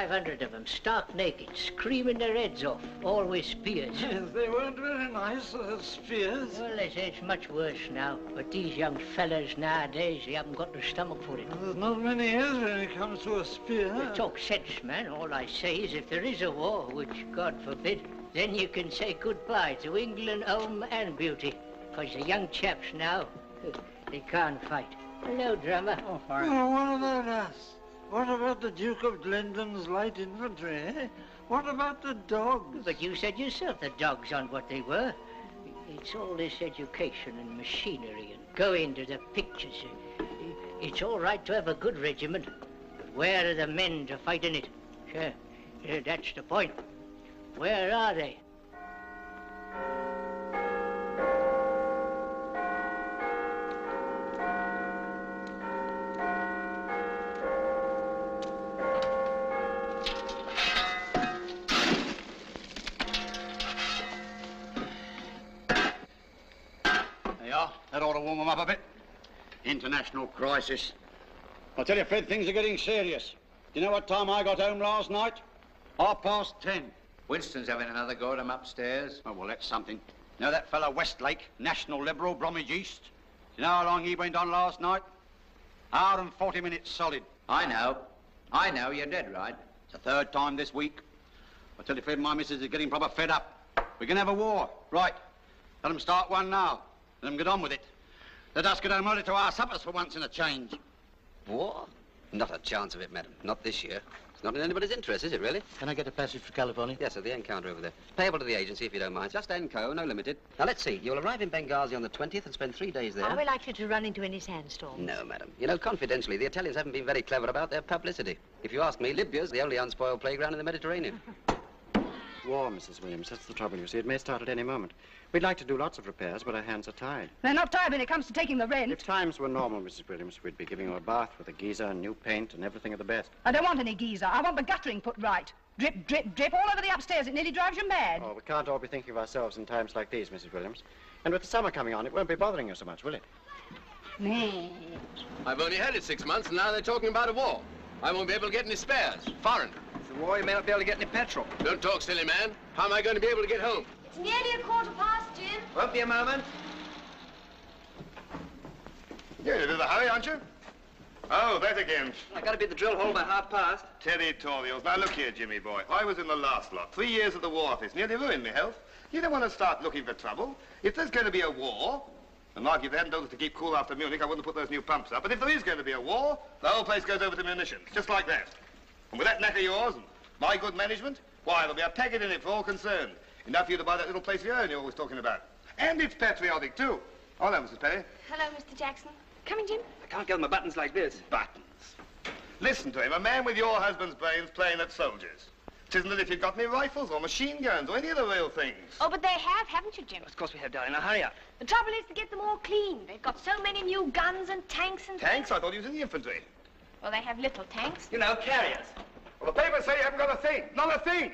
500 of them, stark naked, screaming their heads off, all with spears. they weren't very nice, uh, spears. Well, they say it's much worse now, but these young fellas nowadays, they haven't got the stomach for it. There's not many heads when it comes to a spear. They talk sense, man. All I say is if there is a war, which God forbid, then you can say goodbye to England, home and beauty. Because the young chaps now, they can't fight. Hello, drummer. Oh, oh, what about us? What about the Duke of Glendon's light infantry, eh? What about the dogs? But you said yourself the dogs aren't what they were. It's all this education and machinery and going to the pictures. It's all right to have a good regiment, but where are the men to fight in it? Sure, that's the point. Where are they? Warm them up a bit. International crisis. I tell you, Fred, things are getting serious. Do you know what time I got home last night? Half past ten. Winston's having another go at him upstairs. Oh, well, that's something. You know that fellow Westlake, National Liberal, Bromwich East? Do you know how long he went on last night? Hour and 40 minutes solid. I know. I know, you're dead right. It's the third time this week. I tell you, Fred, my missus is getting proper fed up. We can have a war. Right. Let them start one now. Let them get on with it. Let us get home early to our suppers for once in a change. War? Not a chance of it, madam. Not this year. It's not in anybody's interest, is it, really? Can I get a passage for California? Yes, at the encounter over there. Payable to the agency, if you don't mind. Just Enco, no limited. Now, let's see. You'll arrive in Benghazi on the 20th and spend three days there. Are we likely to run into any sandstorms? No, madam. You know, confidentially, the Italians haven't been very clever about their publicity. If you ask me, Libya's the only unspoiled playground in the Mediterranean. War, Mrs. Williams. That's the trouble, you see. It may start at any moment. We'd like to do lots of repairs, but our hands are tied. They're not tied when it comes to taking the rent. If times were normal, Mrs. Williams, we'd be giving you a bath with a geezer and new paint and everything of the best. I don't want any geezer. I want the guttering put right. Drip, drip, drip all over the upstairs. It nearly drives you mad. Oh, we can't all be thinking of ourselves in times like these, Mrs. Williams. And with the summer coming on, it won't be bothering you so much, will it? Me. I've only had it six months, and now they're talking about a war. I won't be able to get any spares. Foreign. It's a war, you may not be able to get any petrol. Don't talk, silly man. How am I going to be able to get home? It's nearly a quarter past, Jim. Won't be a moment. You're in a bit of a hurry, aren't you? Oh, that again. I've got to be at the drill hole by half past. Territorials. Now, look here, Jimmy boy. I was in the last lot. Three years at the War Office. Nearly ruined me health. You don't want to start looking for trouble. If there's going to be a war, and like if they hadn't told us to keep cool after Munich, I wouldn't put those new pumps up. But if there is going to be a war, the whole place goes over to munitions, just like that. And with that knack of yours and my good management, why, there'll be a packet in it for all concerned. Enough for you to buy that little place of your own you're always talking about. And it's patriotic, too. Oh, that, Mrs. Perry. Hello, Mr. Jackson. Coming, Jim? I can't get my buttons like this. Buttons. Listen to him, a man with your husband's brains playing at soldiers. It isn't as if you've got any rifles or machine guns or any of the real things. Oh, but they have, haven't you, Jim? Of course we have, darling. Now, hurry up. The trouble is to get them all clean. They've got so many new guns and tanks and... Tanks? I thought he was in the infantry. Well, they have little tanks. You know, carriers. Well, the papers say you haven't got a thing. Not a thing.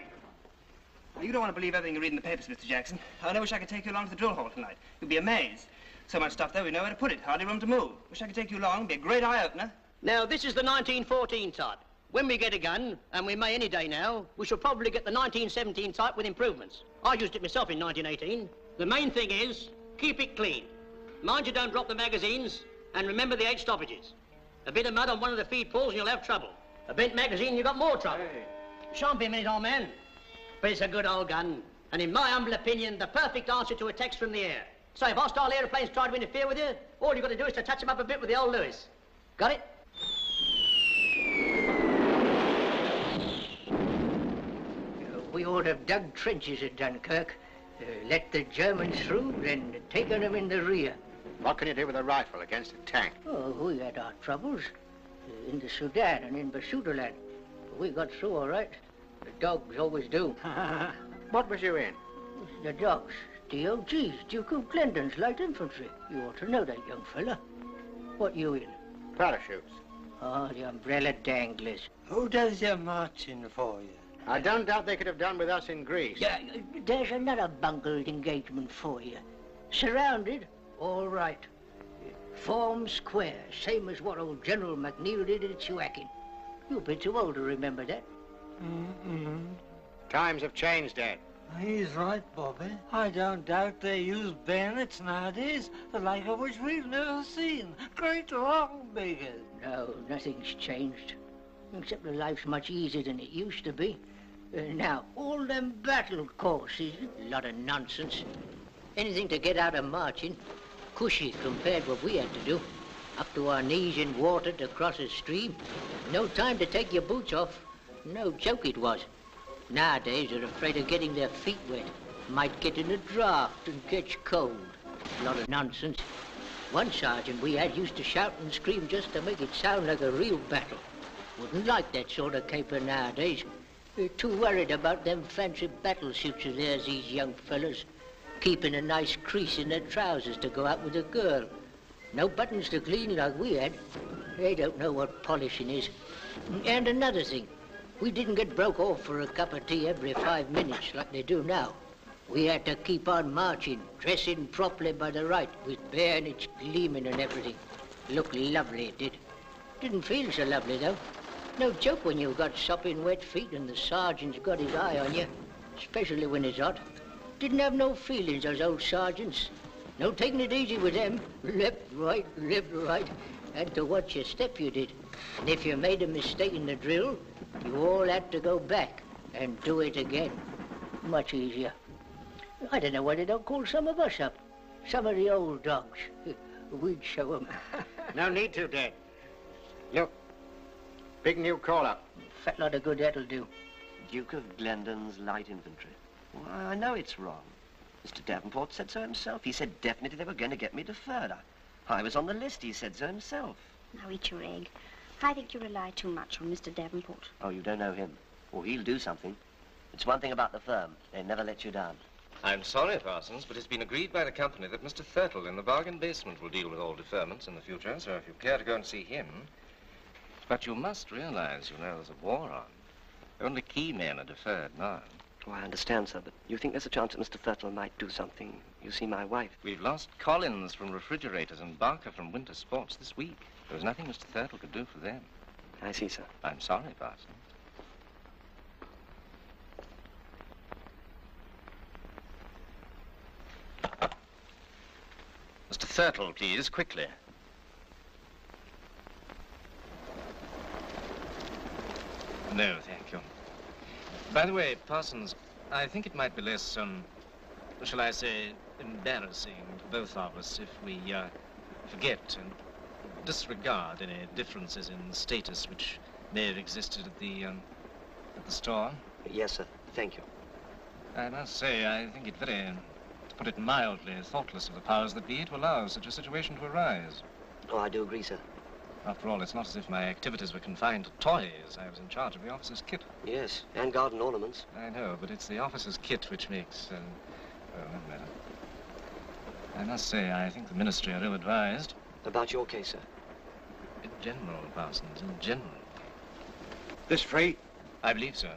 Well, you don't want to believe everything you read in the papers, Mr. Jackson. I only wish I could take you along to the drill hole tonight. You'd be amazed. So much stuff there, we know where to put it. Hardly room to move. Wish I could take you along. It'd be a great eye-opener. Now, this is the 1914 type. When we get a gun, and we may any day now, we shall probably get the 1917 type with improvements. I used it myself in 1918. The main thing is, keep it clean. Mind you don't drop the magazines, and remember the eight stoppages. A bit of mud on one of the feed pulls and you'll have trouble. A bent magazine, you've got more trouble. Hey. Shan't be a minute, old man. But it's a good old gun, and in my humble opinion, the perfect answer to attacks from the air. So if hostile aeroplanes try to interfere with you, all you've got to do is to touch them up a bit with the old Lewis. Got it? We ought to have dug trenches at Dunkirk, uh, let the Germans through, then taken them in the rear. What can you do with a rifle against a tank? Oh, we had our troubles in the Sudan and in Basutoland. But we got through all right. The dogs always do. what was you in? The dogs. DOGs, Duke of Glendon's light infantry. You ought to know that, young fella. What you in? Parachutes. Oh, the umbrella danglers. Who does your marching for you? I don't doubt they could have done with us in Greece. Yeah, there's another bungled engagement for you. Surrounded, all right. Form square, same as what old General McNeil did at Suakin. You're a bit too old to remember that. Mm-mm. Times have changed, Dad. He's right, Bobby. I don't doubt they use bayonets nowadays, the like of which we've never seen. Great long beggars. No, nothing's changed. Except that life's much easier than it used to be. Uh, now, all them battle courses, a lot of nonsense. Anything to get out of marching. Cushy compared what we had to do. Up to our knees in water to cross a stream. No time to take your boots off. No joke it was. Nowadays, they're afraid of getting their feet wet. Might get in a draft and catch cold. A lot of nonsense. One sergeant we had used to shout and scream just to make it sound like a real battle. Wouldn't like that sort of caper nowadays. They're too worried about them fancy battle suits of theirs, these young fellas. Keeping a nice crease in their trousers to go out with a girl. No buttons to clean like we had. They don't know what polishing is. And another thing, we didn't get broke off for a cup of tea every five minutes like they do now. We had to keep on marching, dressing properly by the right, with bayonets gleaming and everything. Looked lovely, it did. Didn't feel so lovely, though. No joke when you've got sopping wet feet and the sergeant's got his eye on you, especially when it's hot. Didn't have no feelings, those old sergeants. No taking it easy with them. Left, right, left, right. Had to watch your step, you did. And if you made a mistake in the drill, you all had to go back and do it again. Much easier. I don't know why they don't call some of us up. Some of the old dogs. We'd show 'em. No need to, Dad. Look. Big new call-up. Fat lot of good that'll do. Duke of Glendon's light infantry. Why, I know it's wrong. Mr. Davenport said so himself. He said definitely they were going to get me deferred. I, I was on the list. He said so himself. Now eat your egg. I think you rely too much on Mr. Davenport. Oh, you don't know him. Well, he'll do something. It's one thing about the firm. They never let you down. I'm sorry, Parsons, but it's been agreed by the company that Mr. Thurtle in the bargain basement will deal with all deferments in the future, so if you care to go and see him... But you must realize, you know, there's a war on. Only key men are deferred now. Oh, I understand, sir, but you think there's a chance that Mr. Thurtle might do something? You see, my wife... We've lost Collins from refrigerators and Barker from winter sports this week. There was nothing Mr. Thurtle could do for them. I see, sir. I'm sorry, Parsons. Mr. Thurtle, please, quickly. No, thank you. By the way, Parsons, I think it might be less, um, shall I say, embarrassing to both of us if we, uh, forget and disregard any differences in status which may have existed at the, um, at the store. Yes, sir. Thank you. I must say, I think it very, to put it mildly, thoughtless of the powers that be to allow such a situation to arise. Oh, I do agree, sir. After all, it's not as if my activities were confined to toys. I was in charge of the officer's kit. Yes, and garden ornaments. I know, but it's the officer's kit which makes, uh, well, no matter. I must say, I think the ministry are ill-advised. About your case, sir? In general, Parsons, in general. This free? I believe so.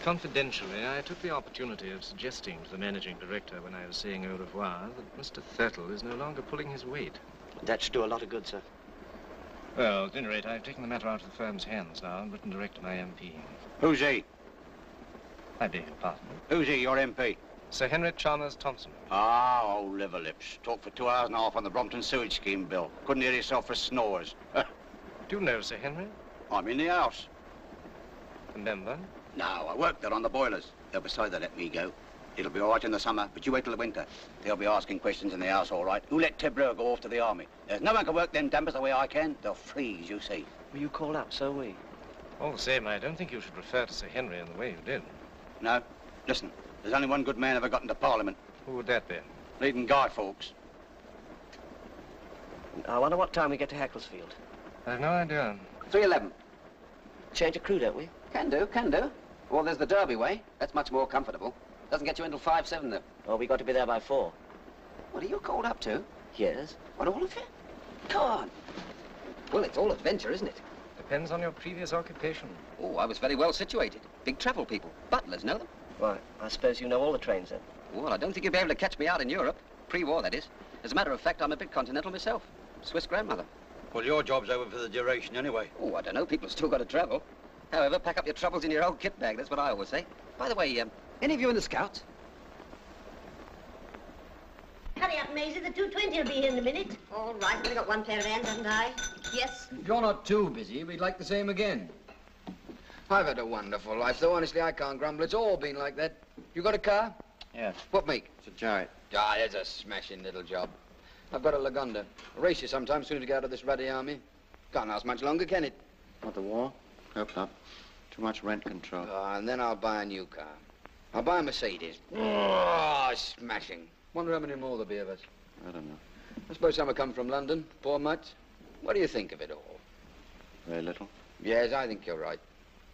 Confidentially, I took the opportunity of suggesting to the managing director when I was saying au revoir that Mr. Thurtle is no longer pulling his weight. That should do a lot of good, sir. Well, at any rate, I've taken the matter out of the firm's hands now and written direct to my MP. Who's he? I beg your pardon. Who's he, your MP? Sir Henry Chalmers Thompson. Ah, old liver lips. Talked for two hours and a half on the Brompton sewage scheme bill. Couldn't hear yourself for snores. Do you know Sir Henry? I'm in the house. A member? No, I work there on the boilers. They'll decide they let me go. It'll be all right in the summer, but you wait till the winter. They'll be asking questions in the house, all right. Who let Ted go off to the army? There's no one can work them dampers the way I can. They'll freeze, you see. Well, you called up, so we. All the same, I don't think you should refer to Sir Henry in the way you did. No? Listen, there's only one good man ever got into Parliament. Who would that be? Leading Guy Fawkes. I wonder what time we get to Hackelsfield. I've no idea. 311. Change of crew, don't we? Can do, can do. Well, there's the Derby way. That's much more comfortable. Doesn't get you until 5-7, though. Oh, we got to be there by four. What are you called up to? Yes. What, all of you? Come on. Well, it's all adventure, isn't it? Depends on your previous occupation. Oh, I was very well situated. Big travel people. Butlers know them. Why, I suppose you know all the trains, then? Well, I don't think you'll be able to catch me out in Europe. Pre-war, that is. As a matter of fact, I'm a bit continental myself. Swiss grandmother. Well, your job's over for the duration anyway. Oh, I don't know. People still got to travel. However, pack up your troubles in your old kit bag. That's what I always say. By the way, um, any of you in the Scouts? Hurry up, Maisie. The 220 will be here in a minute. All right. I've only got one pair of hands, haven't I? Yes. If you're not too busy, we'd like the same again. I've had a wonderful life, though honestly I can't grumble. It's all been like that. You got a car? Yes. What make? It's a giant. Ah, there's a smashing little job. I've got a Lagonda. I'll race you sometime soon as we get out of this ruddy army. Can't last much longer, can it? Not the war? Hope not. Too much rent control. Ah, and then I'll buy a new car. I'll buy a Mercedes. Oh, smashing. Wonder how many more there'll be of us. I don't know. I suppose some will come from London. Poor mutts. What do you think of it all? Very little. Yes, I think you're right.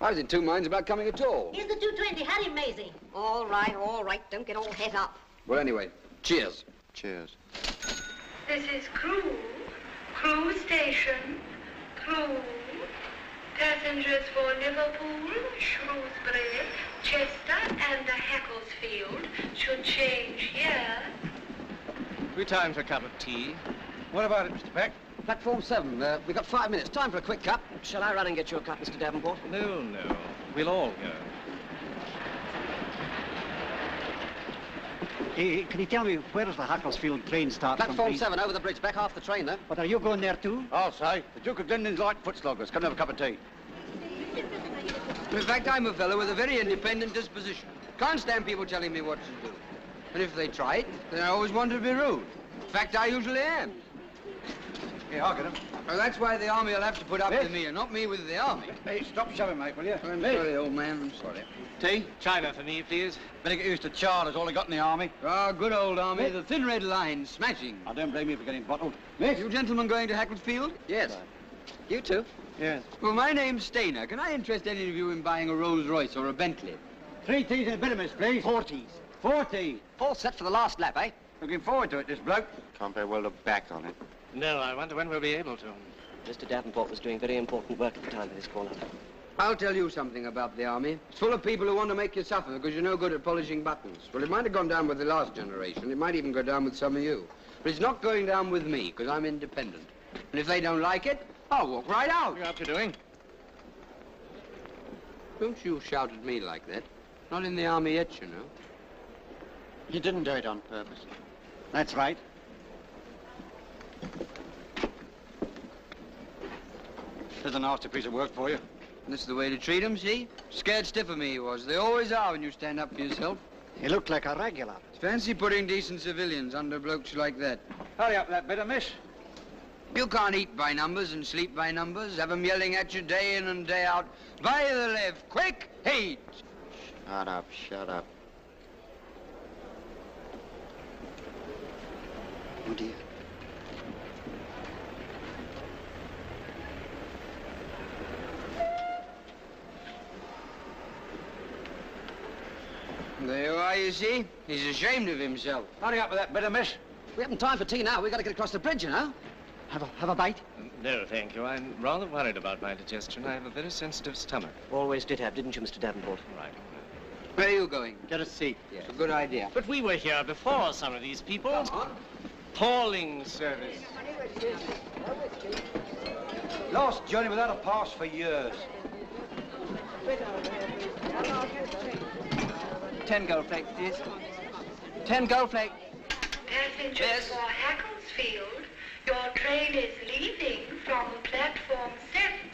I was in two minds about coming at all. Here's the 220. Hurry, Maisie. All right, all right. Don't get all het up. Well, anyway, cheers. Cheers. This is Crewe. Crewe Station. Crewe. Passengers for Liverpool, Shrewsbury, Chester, and the Hackelsfield should change here. We time for a cup of tea. What about it, Mr. Peck? Platform seven. Uh, we've got five minutes. Time for a quick cup. Shall I run and get you a cup, Mr. Davenport? No, no. We'll all go. Hey, can you tell me where does the Hackelsfield train start from, Platform please? seven, over the bridge, back half the train, though. But are you going there too? I'll say. The Duke of Glendon's light foot sloggers. Come and have a cup of tea. In fact, I'm a fellow with a very independent disposition. Can't stand people telling me what to do. And if they try it, then I always want to be rude. In fact, I usually am. Yeah, I'll get him. Well, that's why the army will have to put up with me and not me with the army. Hey, stop shoving, mate, will you? I'm Hey. sorry, old man. I'm sorry. Tea? China for me, please. Better get used to char. That's all I got in the army. Ah, good old army. The thin red line, smashing. I don't blame you for getting bottled. You gentlemen going to Hackelsfield? Yes. You too? Yes. Well, my name's Stainer. Can I interest any of you in buying a Rolls Royce or a Bentley? Three teas and a bitterness, please. Four teas. Four teas. All set for the last lap, eh? Looking forward to it, this bloke. Can't very well look back on it. No, I wonder when we'll be able to. Mr. Davenport was doing very important work at the time of this call-up. I'll tell you something about the army. It's full of people who want to make you suffer because you're no good at polishing buttons. Well, it might have gone down with the last generation. It might even go down with some of you. But it's not going down with me because I'm independent. And if they don't like it, I'll walk right out. What you doing? Don't you shout at me like that. Not in the army yet, you know. You didn't do it on purpose. That's right. There's a nasty piece of work for you. This is the way to treat treat 'em, see? Scared stiff of me he was. They always are when you stand up for yourself. He looked like a regular. Fancy putting decent civilians under blokes like that. Hurry up that bitter, miss. You can't eat by numbers and sleep by numbers. Have 'em yelling at you day in and day out. By the left, quick, hate. Shut up, shut up. Oh, dear. There you are, you see. He's ashamed of himself. Hurry up with that bit of miss. We haven't time for tea now. We've got to get across the bridge, you know. Have a, have a bite? No, thank you. I'm rather worried about my digestion. I have a very sensitive stomach. Always did have, didn't you, Mr. Davenport? Right. Where are you going? Get a seat. It's a good idea. But we were here before some of these people. Hauling service. Lost journey without a pass for years. Ten gold flakes, please. Ten gold flakes. Passengers for Hackelsfield, your train is leaving from platform seven.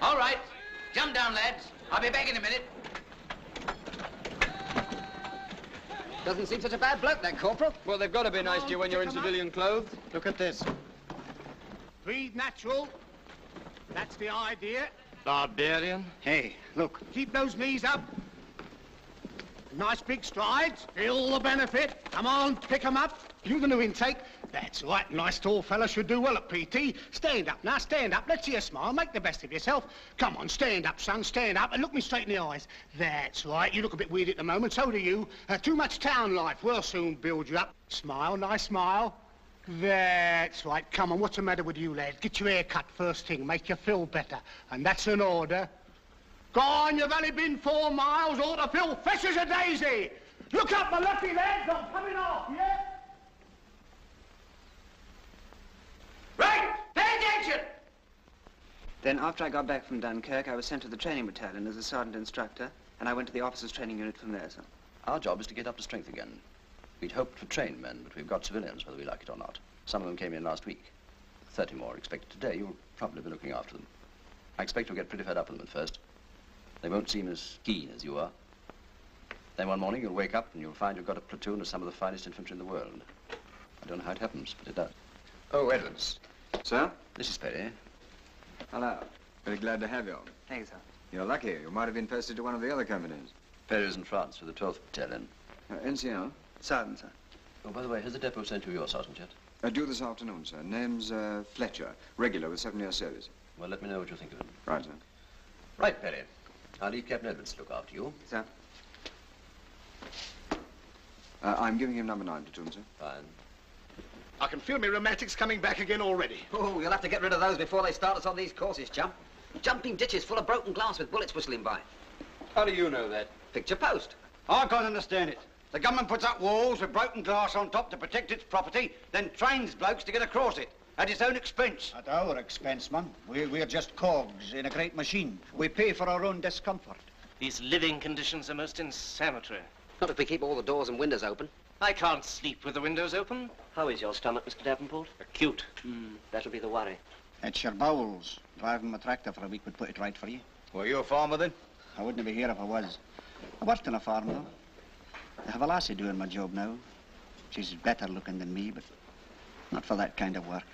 All right. Jump down, lads. I'll be back in a minute. Doesn't seem such a bad bloke, that corporal. Well, they've got to be nice to you when you're in civilian clothes. Look at this. Breathe natural. That's the idea. Barbarian. Hey, look. Keep those knees up. Nice big strides. Feel the benefit. Come on, pick 'em up. You the new intake. That's right. Nice tall fella should do well at PT. Stand up now, stand up. Let's see a smile. Make the best of yourself. Come on, stand up, son. Stand up and look me straight in the eyes. That's right. You look a bit weird at the moment. So do you. Uh, too much town life. We'll soon build you up. Smile, nice smile. That's right. Come on, what's the matter with you, lad? Get your hair cut first thing. Make you feel better. And that's an order. Go on, you've only been four miles, ought to feel fresh as a daisy. Look up, my lucky lads, I'm coming off, yeah? Right, pay attention! Then, after I got back from Dunkirk, I was sent to the training battalion as a sergeant instructor, and I went to the officers' training unit from there, sir. Our job is to get up to strength again. We'd hoped for trained men, but we've got civilians, whether we like it or not. Some of them came in last week. Thirty more expected today. You'll probably be looking after them. I expect you'll get pretty fed up with them at first. They won't seem as keen as you are. Then one morning you'll wake up and you'll find you've got a platoon of some of the finest infantry in the world. I don't know how it happens, but it does. Oh, Edwards. Sir? This is Perry. Hello. Very glad to have you. Thank you, sir. You're lucky. You might have been posted to one of the other companies. Perry's in France for the 12th Battalion. Uh, NCO? Sergeant, sir. Oh, by the way, has the depot sent you your sergeant yet? Uh, due this afternoon, sir. Name's uh, Fletcher. Regular with seven years service. Well, let me know what you think of him. Right, sir. Right, Perry. I'll leave Captain Edwards to look after you. Sir. Uh, I'm giving him number nine to platoon, sir. Fine. I can feel my rheumatics coming back again already. Oh, you'll have to get rid of those before they start us on these courses, chum. Jumping ditches full of broken glass with bullets whistling by. How do you know that? Picture post. I can't understand it. The government puts up walls with broken glass on top to protect its property, then trains blokes to get across it at its own expense. At our expense, man. We, we're just cogs in a great machine. We pay for our own discomfort. These living conditions are most insanitary. Not if we keep all the doors and windows open. I can't sleep with the windows open. How is your stomach, Mr. Davenport? Acute. Hmm, that'll be the worry. It's your bowels. Driving my tractor for a week would put it right for you. Were you a farmer then? I wouldn't be here if I was. I worked on a farm, though. I have a lassie doing my job now. She's better looking than me, but not for that kind of work.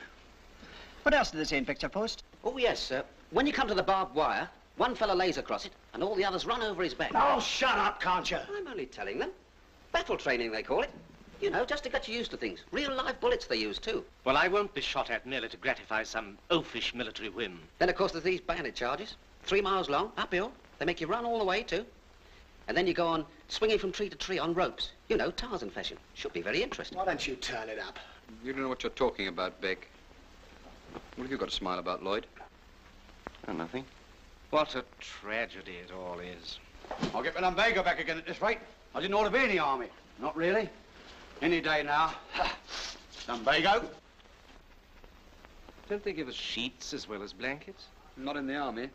What else did they say in picture post? Oh, yes, sir. When you come to the barbed wire, one fella lays across it, and all the others run over his back. Oh, shut up, can't you? I'm only telling them. Battle training, they call it. You know, just to get you used to things. Real live bullets they use, too. Well, I won't be shot at merely to gratify some oafish military whim. Then, of course, there's these bayonet charges. Three miles long, uphill. They make you run all the way, too. And then you go on swinging from tree to tree on ropes. You know, Tarzan fashion. Should be very interesting. Why don't you turn it up? You don't know what you're talking about, Beck. What have you got to smile about, Lloyd? Oh, nothing. What a tragedy it all is. I'll get my lumbago back again at this rate. I didn't ought to be in the army. Not really. Any day now. lumbago. Don't they give us sheets as well as blankets? Not in the army.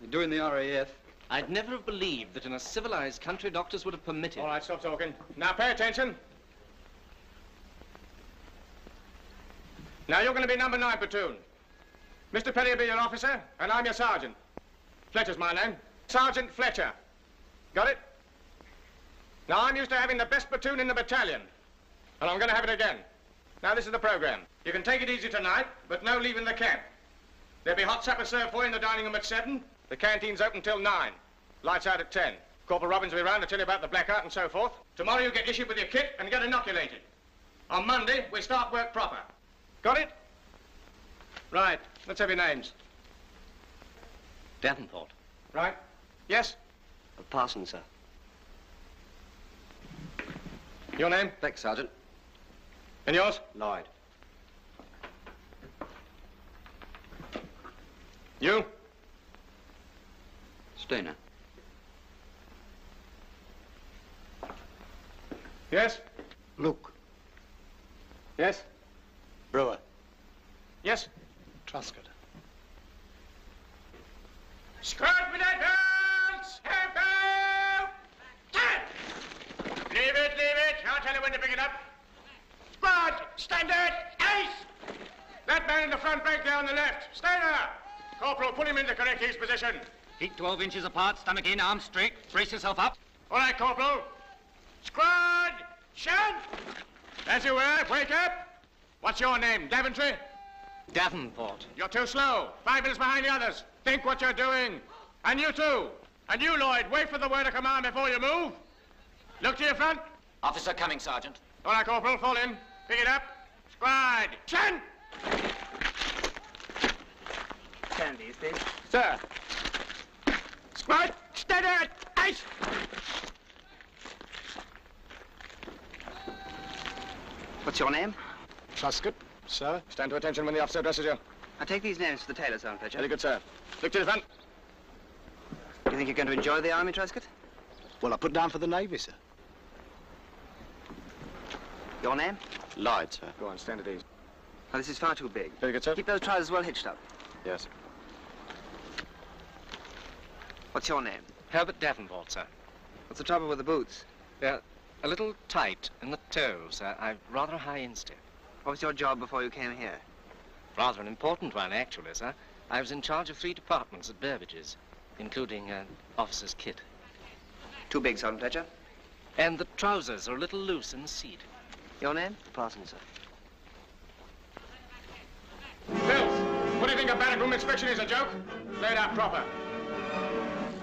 They do in the RAF. I'd never have believed that in a civilized country doctors would have permitted. All right, stop talking. Now pay attention. Now you're going to be number nine platoon. Mr. Perry will be your officer, and I'm your sergeant. Fletcher's my name. Sergeant Fletcher. Got it? Now I'm used to having the best platoon in the battalion, and I'm going to have it again. Now this is the program. You can take it easy tonight, but no leaving the camp. There'll be hot supper served for you in the dining room at seven. The canteen's open till nine. Lights out at ten. Corporal Robbins will be round to tell you about the blackout and so forth. Tomorrow you get issued with your kit and get inoculated. On Monday, we start work proper. Got it? Right. Let's have your names. Davenport. Right. Yes? Parson, sir. Your name? Beck, Sergeant. And yours? Lloyd. You? Stainer. Yes? Luke. Yes? Brewer. Yes? Truscott. Squad with advance! Tempo! Stand! Leave it, leave it. I'll tell you when to pick it up. Squad, standard, ace! That man in the front rank there on the left. Stay there. Corporal, put him in the correct ease position. Feet 12 inches apart, stomach in, arms straight. Brace yourself up. All right, Corporal. Squad, shunt! As you were, wake up. What's your name, Daventry? Davenport. You're too slow. Five minutes behind the others. Think what you're doing. And you too. And you, Lloyd, wait for the word of command before you move. Look to your front. Officer coming, Sergeant. All right, Corporal, fall in. Pick it up. Squad, shunt! Stand these, please. Sir. Squad, steady, ice! What's your name? Truscott. Sir, stand to attention when the officer addresses you. I take these names to the tailor, Sergeant Fletcher. Very good, sir. Look to the front. You you think you're going to enjoy the army, Truscott? Well, I put down for the Navy, sir. Your name? Lloyd, sir. Go on, stand at ease. Oh, this is far too big. Very good, sir. Keep those trousers well hitched up. Yes. What's your name? Herbert Davenport, sir. What's the trouble with the boots? They're a little tight in the toes. I, I've rather a high instep. What was your job before you came here? Rather an important one, actually, sir. I was in charge of three departments at Burbage's, including an officer's kit. Too big, Sergeant Fletcher. And the trousers are a little loose in the seat. Your name? Parsons, sir. Bill, what do you think a barrack room inspection is a joke? Laid out proper.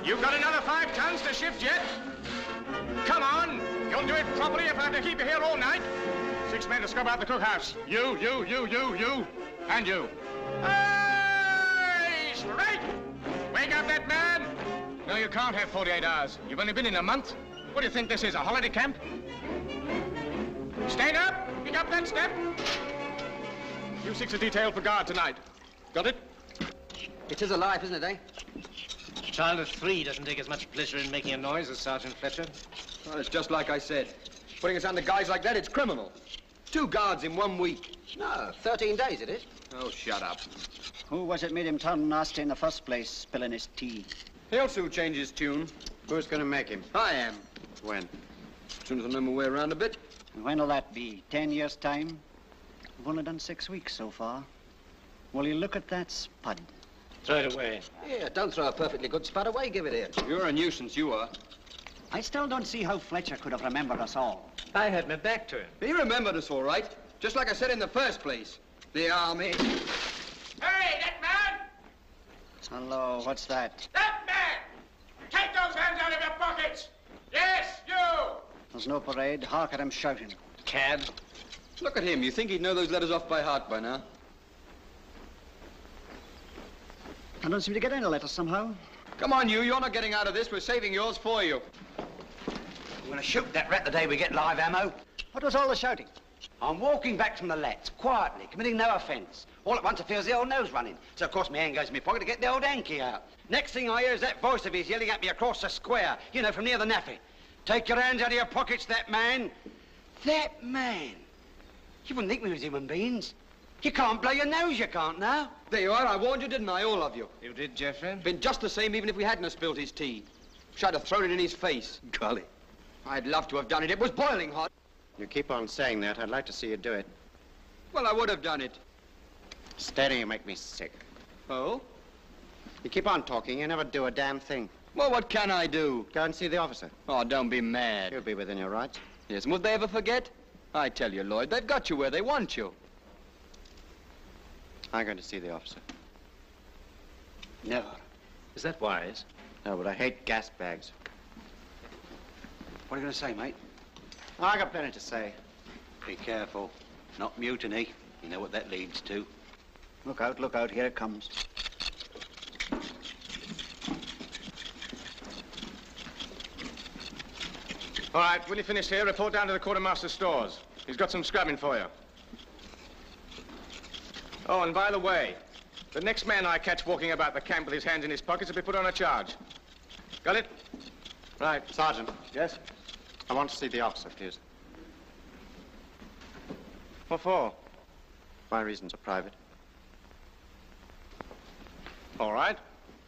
You've got another five tons to shift yet? Come on! You'll do it properly if I have to keep you here all night. Six men to scrub out the cookhouse. You, you, you, you, you, and you. Hey! Straight! Wake up that man! No, you can't have 48 hours. You've only been in a month. What do you think this is, a holiday camp? Stand up! Pick up that step! You six are detailed for guard tonight. Got it? It is a life, isn't it, eh? A child of three doesn't take as much pleasure in making a noise as Sergeant Fletcher. Well, it's just like I said. Putting us under guys like that, it's criminal. Two guards in one week. No, 13 days it is. Oh, shut up. Who was it made him turn nasty in the first place, spilling his tea? He'll soon change his tune. Who's going to make him? I am. When? As soon as I know my way around a bit. And when'll that be? Ten years' time? We've only done six weeks so far. Will you look at that spud? Throw it away. Yeah, don't throw a perfectly good spud away. Give it here. You're a nuisance, you are. I still don't see how Fletcher could have remembered us all. I had my back to him. He remembered us all right. Just like I said in the first place. The army. Hey, that man! Hello, what's that? That man! Take those hands out of your pockets! Yes, you! There's no parade. Hark at him shouting. Cad. Look at him. You think he'd know those letters off by heart by now? I don't seem to get any letters somehow. Come on, you. You're not getting out of this. We're saving yours for you. We're going to shoot that rat the day we get live ammo. What was all the shouting? I'm walking back from the lats, quietly, committing no offence. All at once I feels the old nose running. So, of course, my hand goes in my pocket to get the old hanky out. Next thing I hear is that voice of his yelling at me across the square, you know, from near the naffy. Take your hands out of your pockets, that man. That man. You wouldn't think we was human beings. You can't blow your nose, you can't now. There you are. I warned you, didn't I? All of you. You did, Geoffrey? Been just the same even if we hadn't have spilled his tea. Should have thrown it in his face. Golly. I'd love to have done it. It was boiling hot. You keep on saying that. I'd like to see you do it. Well, I would have done it. Steady, you make me sick. Oh? You keep on talking, you never do a damn thing. Well, what can I do? Go and see the officer. Oh, don't be mad. You'll be within your rights. Yes, and would they ever forget? I tell you, Lloyd, they've got you where they want you. I'm going to see the officer. Never. Is that wise? No, but I hate gas bags. What are you going to say, mate? I got plenty to say. Be careful. Not mutiny. You know what that leads to. Look out, look out. Here it comes. All right, when you finish here, report down to the quartermaster's stores. He's got some scrubbing for you. Oh, and by the way, the next man I catch walking about the camp with his hands in his pockets will be put on a charge. Got it? Right, Sergeant. Yes? I want to see the officer, please. What for? My reasons are private. All right.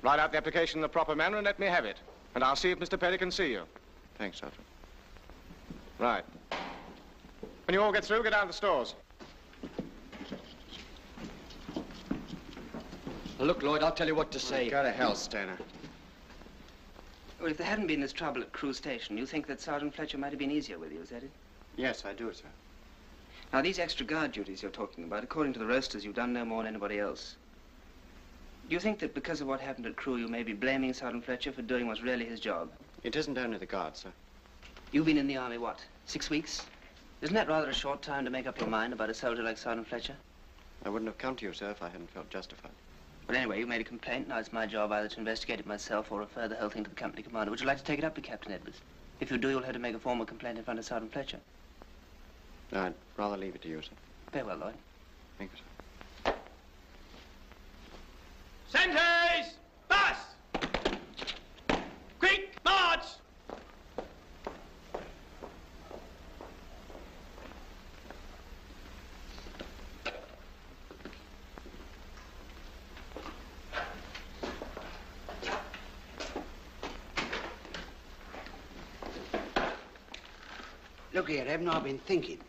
Write out the application in the proper manner and let me have it. And I'll see if Mr. Perry can see you. Thanks, Sergeant. Right. When you all get through, get down to the stores. Look, Lloyd, I'll tell you what to say. Go to hell, Stainer. Well, if there hadn't been this trouble at Crewe Station, you think that Sergeant Fletcher might have been easier with you, is that it? Yes, I do, sir. Now, these extra guard duties you're talking about, according to the roasters, you've done no more than anybody else. Do you think that because of what happened at Crewe, you may be blaming Sergeant Fletcher for doing what's really his job? It isn't only the guards, sir. You've been in the army, what, six weeks? Isn't that rather a short time to make up your mind about a soldier like Sergeant Fletcher? I wouldn't have come to you, sir, if I hadn't felt justified. But anyway, you made a complaint. Now it's my job either to investigate it myself or refer the whole thing to the company commander. Would you like to take it up with Captain Edwards? If you do, you'll have to make a formal complaint in front of Sergeant Fletcher. No, I'd rather leave it to you, sir. Very well, Lloyd. Thank you, sir. Sentries! Bus! Look here, Evan, I've been thinking.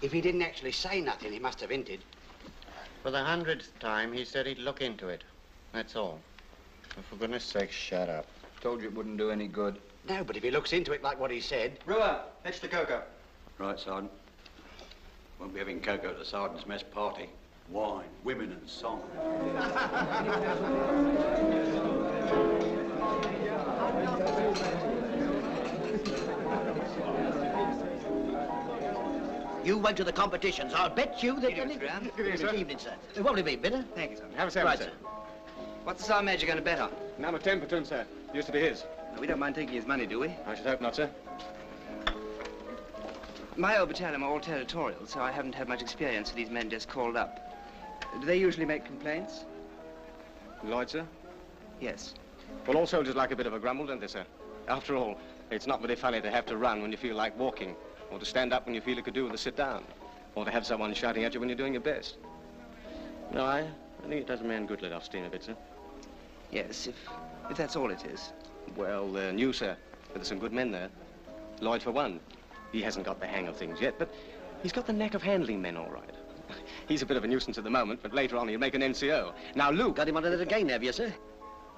If he didn't actually say nothing, he must have hinted. For the hundredth time, he said he'd look into it. That's all. Oh, for goodness sake, shut up. Told you it wouldn't do any good. No, but if he looks into it like what he said... Brewer, fetch the cocoa. Right, Sergeant. Won't be having cocoa at the Sergeant's mess party. Wine, women and song. You went to the competitions. I'll bet you that... Good evening. Graham. Good evening, sir. evening, sir. Uh, What will it be, bitter? Thank you, sir. Have a seven, Right, sir. sir. What's the Sergeant Major going to bet on? Number 10 platoon, sir. Used to be his. We don't mind taking his money, do we? I should hope not, sir. My old battalion are all territorial, so I haven't had much experience with these men just called up. Do they usually make complaints? Lloyd, sir? Yes. Well, all soldiers like a bit of a grumble, don't they, sir? After all, it's not very funny to have to run when you feel like walking, or to stand up when you feel you could do with a sit down, or to have someone shouting at you when you're doing your best. No, I, I think it does a man good let off steam a bit, sir. Yes, if, if that's all it is. Well, uh, they're new, sir. But there's some good men there. Lloyd, for one. He hasn't got the hang of things yet, but he's got the knack of handling men all right. He's a bit of a nuisance at the moment, but later on he'll make an NCO. Now, Luke... Got him on it again, have you, sir?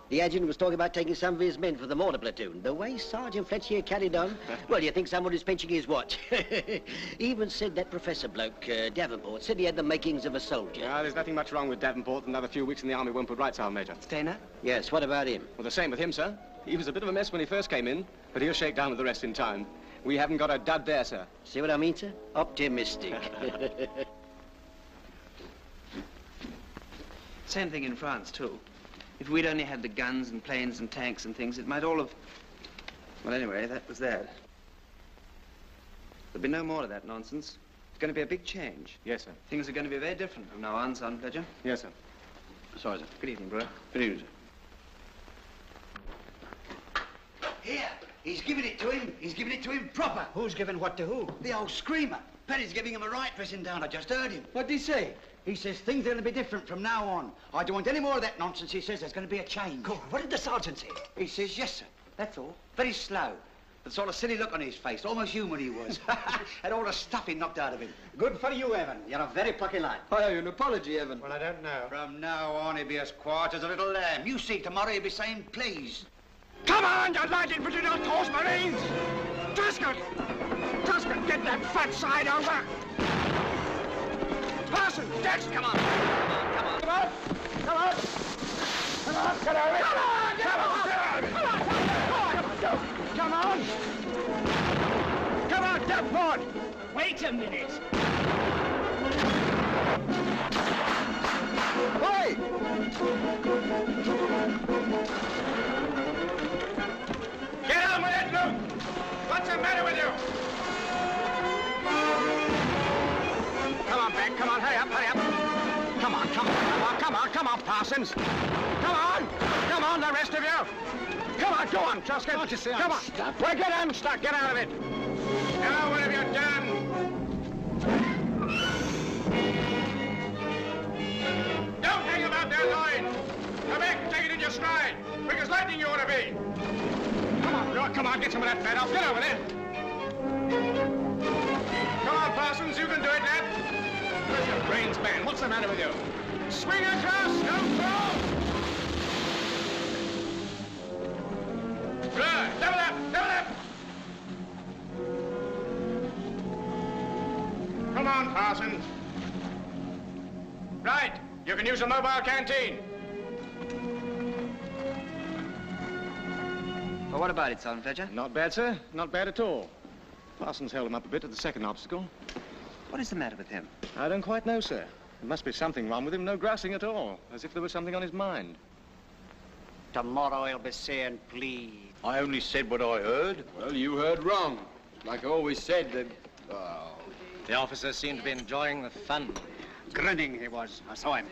The adjutant was talking about taking some of his men for the mortar platoon. The way Sergeant Fletcher carried on, well, do you think someone is pinching his watch. Even said that professor bloke, uh, Davenport, said he had the makings of a soldier. Ah, there's nothing much wrong with Davenport. Another few weeks in the army won't put right, Sergeant Major. Stainer? Yes, what about him? Well, the same with him, sir. He was a bit of a mess when he first came in, but he'll shake down with the rest in time. We haven't got a dud there, sir. See what I mean, sir? Optimistic. Same thing in France, too. If we'd only had the guns and planes and tanks and things, it might all have... Well, anyway, that was that. There'll be no more of that nonsense. It's going to be a big change. Yes, sir. Things are going to be very different from now on, Sergeant Fletcher. Yes, sir. Sorry, sir. Good evening, Brewer. Good evening, sir. Here, he's giving it to him. He's giving it to him proper. Who's giving what to who? The old screamer. Perry's giving him a right pressing down. I just heard him. What did he say? He says things are going to be different from now on. I don't want any more of that nonsense. He says there's going to be a change. Go on. What did the sergeant say? He says yes, sir. That's all. Very slow. The sort of silly look on his face. Almost human he was. Had all the stuffing knocked out of him. Good for you, Evan. You're a very plucky lad. I owe you an apology, Evan. Well, I don't know. From now on, he'll be as quiet as a little lamb. You see, tomorrow he'll be saying please. Come on, you light infantry of course, Marines! Truscott! Truscott, get that fat side over! Parson, get... Come on! Come on, come on! Come on! Come on! Come on! Get over it! Come on! Come on! Come on! Come on, Davenport! Wait a minute. Get on with it, Luke! What's the matter with you? On, Beck, come on, hurry up, hurry up. Come on, come on, come on, come on, come on, Parsons. Come on, come on, the rest of you. Come on, go on, Truscott. Don't you say come on. unstuck? Well, get unstuck, get out of it. Now, what have you done? Don't hang about there, Lloyd. Come back and take it in your stride. Quick as lightning you ought to be. Come on, Lord, come on, get some of that fat off. Get over there. Come on, Parsons, you can do it, lad. Where's your brains, man? What's the matter with you? Swing across, don't throw. Good. Double up, double up. Come on, Parsons. Right, you can use the mobile canteen. Well, what about it, Sergeant Fletcher? Not bad, sir. Not bad at all. Parsons held him up a bit at the second obstacle. What is the matter with him? I don't quite know, sir. There must be something wrong with him. No grousing at all. As if there was something on his mind. Tomorrow he'll be saying please. I only said what I heard. Well, you heard wrong. Like I always said, that... Oh. The officers seem to be enjoying the fun. Grinning he was. I saw him.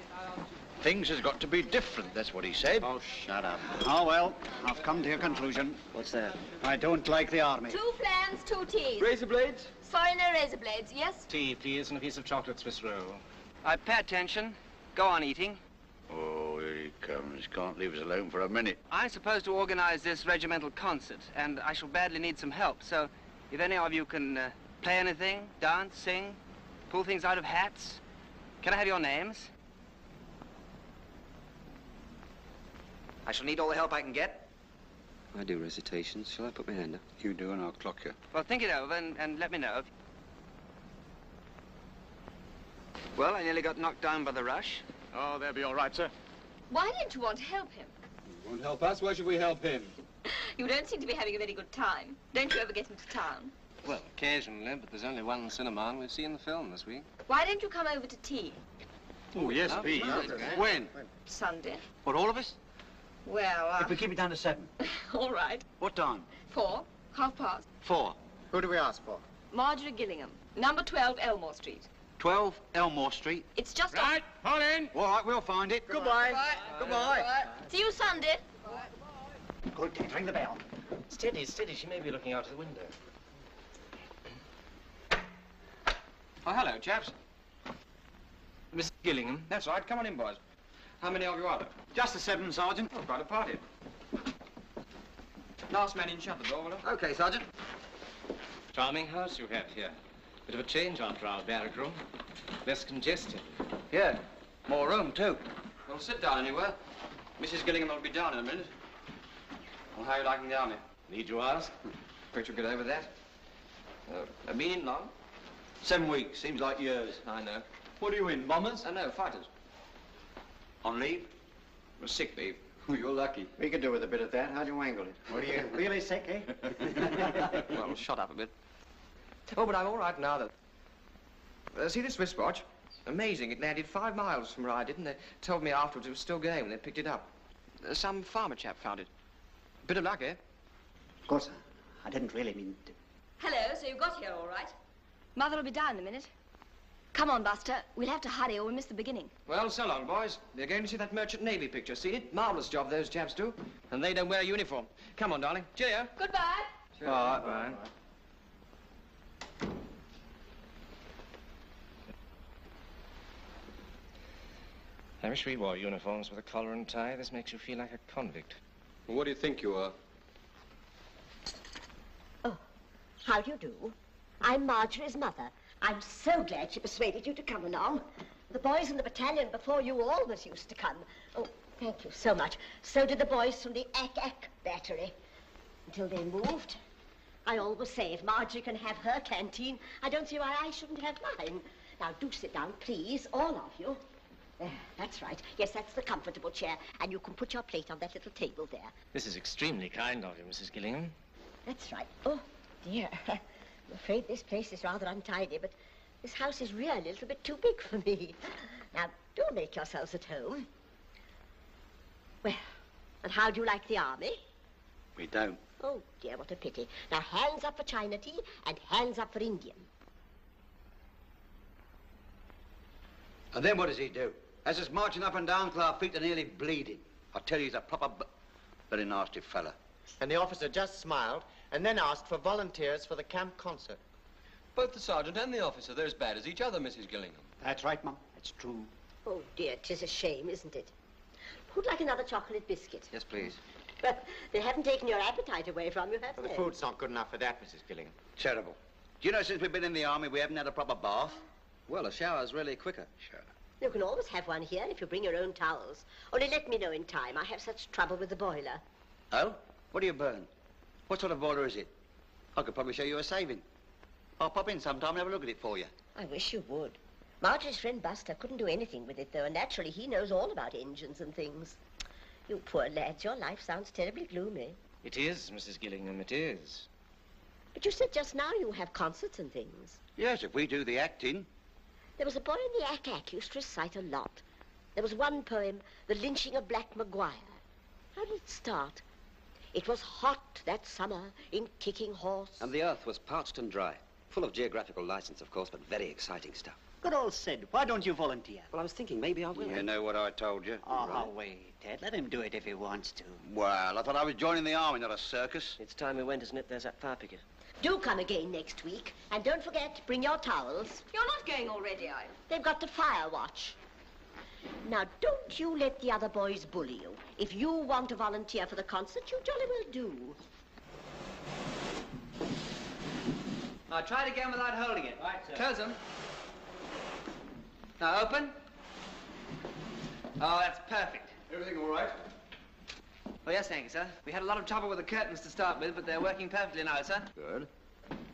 Things has got to be different, that's what he said. Oh, shut up. Oh, well, I've come to a conclusion. What's that? I don't like the army. Two flans, two teas. Razor blades? Sorry, razor blades, yes? Tea, please, and a piece of chocolate Swiss roll. I pay attention. Go on eating. Oh, here he comes. Can't leave us alone for a minute. I'm supposed to organize this regimental concert, and I shall badly need some help, so if any of you can uh, Play anything? Dance? Sing? Pull things out of hats? Can I have your names? I shall need all the help I can get. I do recitations. Shall I put my hand up? You do, and I'll clock you. Well, think it over and, and let me know. if- Well, I nearly got knocked down by the rush. Oh, they'll be all right, sir. Why didn't you want to help him? He Won't help us. Why should we help him? You don't seem to be having a very good time. Don't you ever get into town? Well, occasionally, but there's only one cinema and we've seen the film this week. Why don't you come over to tea? Oh, yes, Pete. fine, okay. When? Sunday. What, all of us? Well, uh, If we keep it down to seven. all right. What time? Four, half past. Four. Who do we ask for? Marjorie Gillingham, number 12 Elmore Street. 12 Elmore Street. It's just Right, hold in. All right, we'll find it. Goodbye. Goodbye. See you Sunday. Good, day. ring the bell. Steady, steady. She may be looking out of the window. Oh, hello, chaps. Miss Gillingham. That's right. Come on in, boys. How many of you are there? Just the seven, Sergeant. Oh, quite a party. Last man in, shut the door, will you? Okay, Sergeant. Charming house you have here. Bit of a change after our barrack room. Less congested. Yeah. More room, too. Well, sit down anywhere. Mrs. Gillingham will be down in a minute. Well, how are you liking the army? Need you ask? Afraid you'll get over that. Uh, have been in long? Seven weeks. Seems like years. I know. What are you in, bombers? I know, fighters. On leave? Well, sick leave. You're lucky. We could do with a bit of that. How'd you angle it? What are you, really sick, eh? well, shut up a bit. Oh, but I'm all right now, though. Uh, see this wristwatch? Amazing. It landed five miles from where I did, and they told me afterwards it was still going when they picked it up. Uh, some farmer chap found it. Bit of luck, eh? Of course, I didn't really mean to. Hello, so you got here all right? Mother will be down in a minute. Come on, Buster. We'll have to hurry or we'll miss the beginning. Well, so long, boys. They're going to see that Merchant Navy picture. See it? Marvelous job those chaps do. And they don't wear a uniform. Come on, darling. Cheerio. Goodbye. All right, bye. I wish we wore uniforms with a collar and tie. This makes you feel like a convict. Well, what do you think you are? Oh, how do you do? I'm Marjorie's mother. I'm so glad she persuaded you to come along. The boys in the battalion before you always used to come. Oh, thank you so much. So did the boys from the Ack battery. Until they moved. I always say if Marjorie can have her canteen, I don't see why I shouldn't have mine. Now, do sit down, please, all of you. There, that's right. Yes, that's the comfortable chair. And you can put your plate on that little table there. This is extremely kind of you, Mrs. Gillingham. That's right. Oh, dear. I'm afraid this place is rather untidy, but this house is really a little bit too big for me. Now, do make yourselves at home. Well, and how do you like the army? We don't. Oh, dear, what a pity. Now, hands up for China tea and hands up for Indian. And then what does he do? As us marching up and down till our feet are nearly bleeding. I tell you, he's a proper, b- very nasty fella. And the officer just smiled and then asked for volunteers for the camp concert. Both the sergeant and the officer, they're as bad as each other, Mrs. Gillingham. That's right, Mum. That's true. Oh, dear, 'tis a shame, isn't it? Who'd like another chocolate biscuit? Yes, please. But they haven't taken your appetite away from you, have Well, the food's not good enough for that, Mrs. Gillingham. Terrible. Do you know, since we've been in the army, we haven't had a proper bath? Well, a shower's really quicker. Sure. You can always have one here if you bring your own towels. Only let me know in time. I have such trouble with the boiler. Oh? What do you burn? What sort of boiler is it? I could probably show you a saving. I'll pop in sometime and have a look at it for you. I wish you would. Marjorie's friend Buster couldn't do anything with it, though, and naturally he knows all about engines and things. You poor lads, your life sounds terribly gloomy. It is, Mrs. Gillingham, it is. But you said just now you have concerts and things. Yes, if we do the acting. There was a boy in the Ack Ack used to recite a lot. There was one poem, The Lynching of Black Maguire. How did it start? It was hot that summer in Kicking Horse. And the earth was parched and dry. Full of geographical license, of course, but very exciting stuff. Good old Sid. Why don't you volunteer? Well, I was thinking maybe I will. You know what I told you? Oh, I'll wait, Ted. Let him do it if he wants to. Well, I thought I was joining the army, not a circus. It's time we went, isn't it? There's that fire picket. Do come again next week. And don't forget, bring your towels. You're not going already, are you? They've got the fire watch. Now, don't you let the other boys bully you. If you want to volunteer for the concert, you jolly well do. Now try it again without holding it. Right, sir. Close them. Now open. Oh, that's perfect. Everything all right? Oh, yes, thank you, sir. We had a lot of trouble with the curtains to start with, but they're working perfectly now, sir. Good.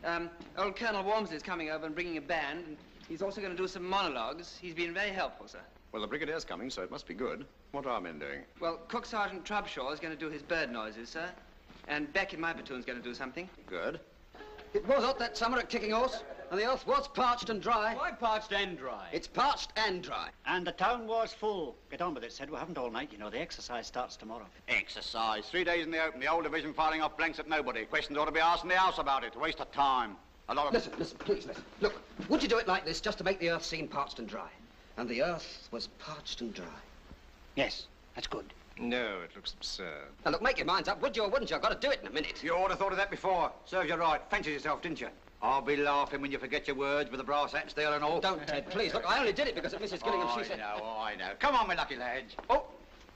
Um, old Colonel Walmsley's coming over and bringing a band, and he's also going to do some monologues. He's been very helpful, sir. Well, the Brigadier's coming, so it must be good. What are our men doing? Well, Cook Sergeant Trubshaw is going to do his bird noises, sir. And Beck in my platoon's going to do something. Good. It was hot that summer at Kicking Horse, and the earth was parched and dry. Why parched and dry? It's parched and dry. And the town was full. Get on with it, Sid. We haven't all night, you know. The exercise starts tomorrow. Exercise. Three days in the open. The whole division firing off blanks at nobody. Questions ought to be asked in the house about it. A waste of time. A lot of... Listen, listen, please, listen. Look, would you do it like this just to make the earth seem parched and dry? And the earth was parched and dry. Yes, that's good. No, it looks absurd. Now, look, make your minds up, would you or wouldn't you? I've got to do it in a minute. You ought to have thought of that before. Serves you right. Fancied yourself, didn't you? I'll be laughing when you forget your words with the brass hat steel and all. Don't, Ted, please. Look, I only did it because of Mrs. Gillingham. I she said... know, I know. Come on, my lucky lads. Oh,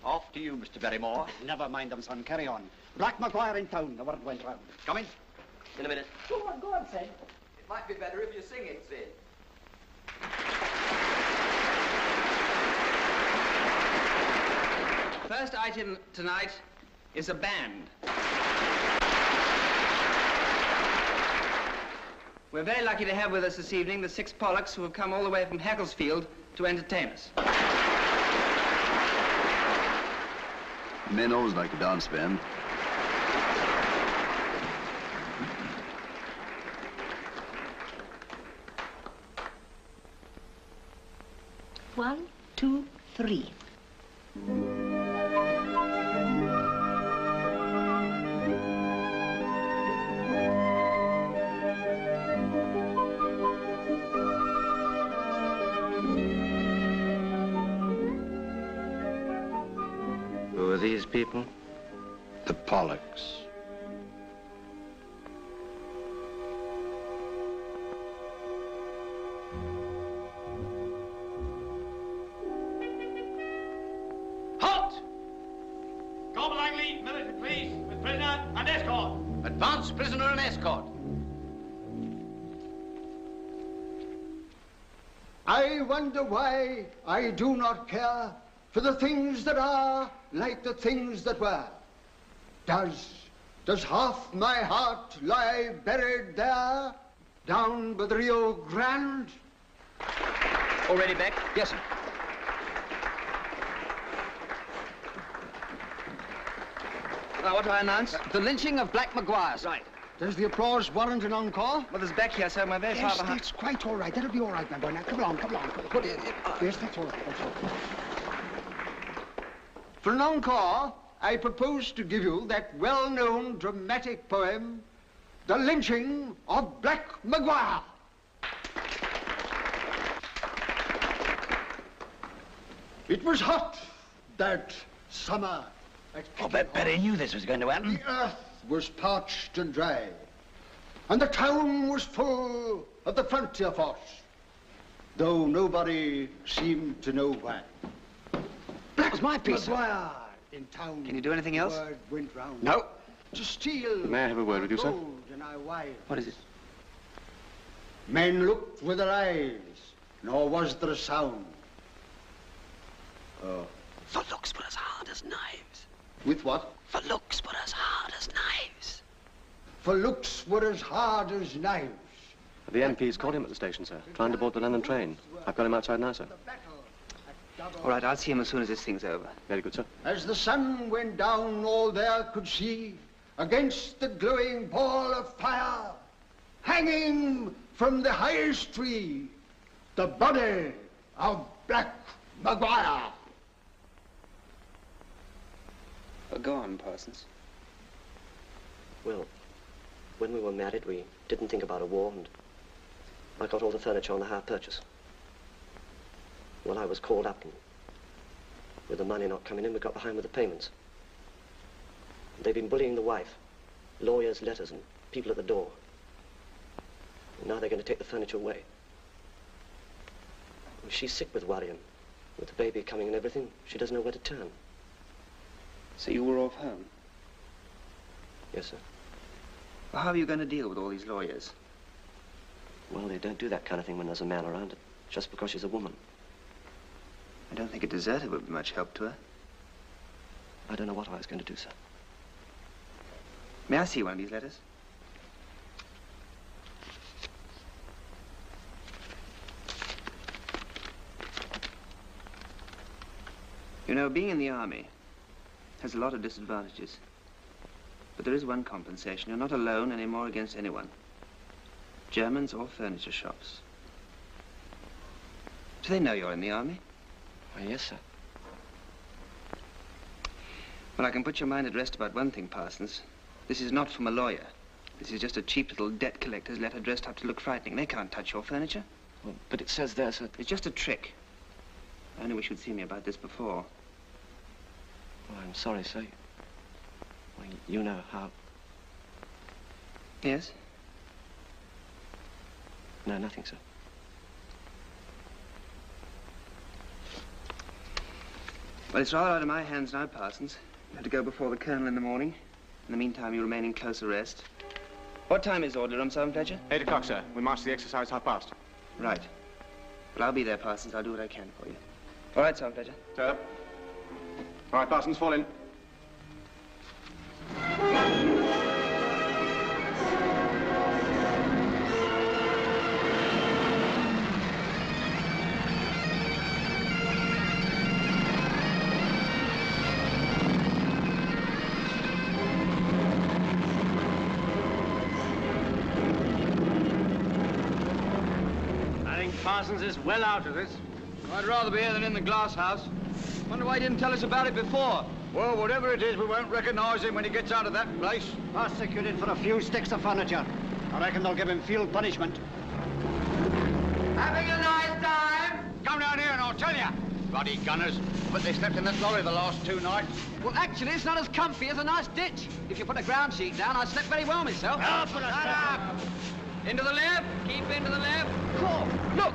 off to you, Mr. Barrymore. Never mind them, son. Carry on. Black Maguire in town. The word went round. Come in. In a minute. Go on, go on, Sid. It might be better if you sing it, Sid. First item tonight is a band. We're very lucky to have with us this evening the six Pollocks who have come all the way from Hackelsfield to entertain us. Men always like a dance band. One, two, three. Why I do not care for the things that are like the things that were. Does, does half my heart lie buried there, down by the Rio Grande? All ready, Beck? Yes, sir. Now, what do I announce? The lynching of Black Maguires. Right. Does the applause warrant an encore? Well, there's Beck here, sir. My very Yes, that's quite all right. That'll be all right, my boy. Now, come along, come along. Put it, yes, that's all right. That's all right. For an encore, I propose to give you that well-known dramatic poem, The Lynching of Black Maguire. It was hot that summer. Oh, bet Perry knew this was going to happen. The earth was parched and dry, and the town was full of the frontier force, though nobody seemed to know why. That was my piece, sir. Maguire in town. Can you do anything else? Word went round. No. To steal. May I have a word with you, sir? gold and our wives. What is it? Men looked with their eyes, nor was there a sound. Oh. For looks were as hard as knives. With what? For looks were as hard as knives. For looks were as hard as knives. The MP's called him at the station, sir, trying to board the London train. I've got him outside now, sir. All right, I'll see him as soon as this thing's over. Very good, sir. As the sun went down, all there could see, against the glowing ball of fire, hanging from the highest tree, the body of Black Maguire. Uh, go on, Parsons. Well, when we were married, we didn't think about a war, and I got all the furniture on the hire purchase. Well, I was called up, and with the money not coming in, we got behind with the payments. They've been bullying the wife, lawyers, letters, and people at the door. And now they're going to take the furniture away. She's sick with worry, and with the baby coming and everything, she doesn't know where to turn. So you were off home? Yes, sir. Well, how are you going to deal with all these lawyers? Well, they don't do that kind of thing when there's a man around, it, just because she's a woman. I don't think a deserter would be much help to her. I don't know what I was going to do, sir. May I see one of these letters? You know, being in the army has a lot of disadvantages. But there is one compensation. You're not alone anymore against anyone. Germans or furniture shops. Do they know you're in the army? Well, yes, sir. Well, I can put your mind at rest about one thing, Parsons. This is not from a lawyer. This is just a cheap little debt collector's letter dressed up to look frightening. They can't touch your furniture. Well, but it says there, sir. It's just a trick. I only wish you'd seen me about this before. Well, I'm sorry, sir. Well, you know how... Yes? No, nothing, sir. Well, it's rather out of my hands now, Parsons. You have to go before the colonel in the morning. In the meantime, you remain in close arrest. What time is order room, Sergeant Fletcher? Eight o'clock, sir. We march the exercise half past. Right. Well, I'll be there, Parsons. I'll do what I can for you. All right, Sergeant Fletcher. Sir. All right, Parsons, fall in. I think Parsons is well out of this. I'd rather be here than in the glass house. Wonder why he didn't tell us about it before. Well, whatever it is, we won't recognize him when he gets out of that place. Prosecuted for a few sticks of furniture. I reckon they'll give him field punishment. Having a nice time? Come down here and I'll tell you. Bloody gunners. But they slept in that lorry the last two nights. Well, actually, it's not as comfy as a nice ditch. If you put a ground sheet down, I slept very well myself. Up and up. Into the left. Keep into the left. Cool. Look.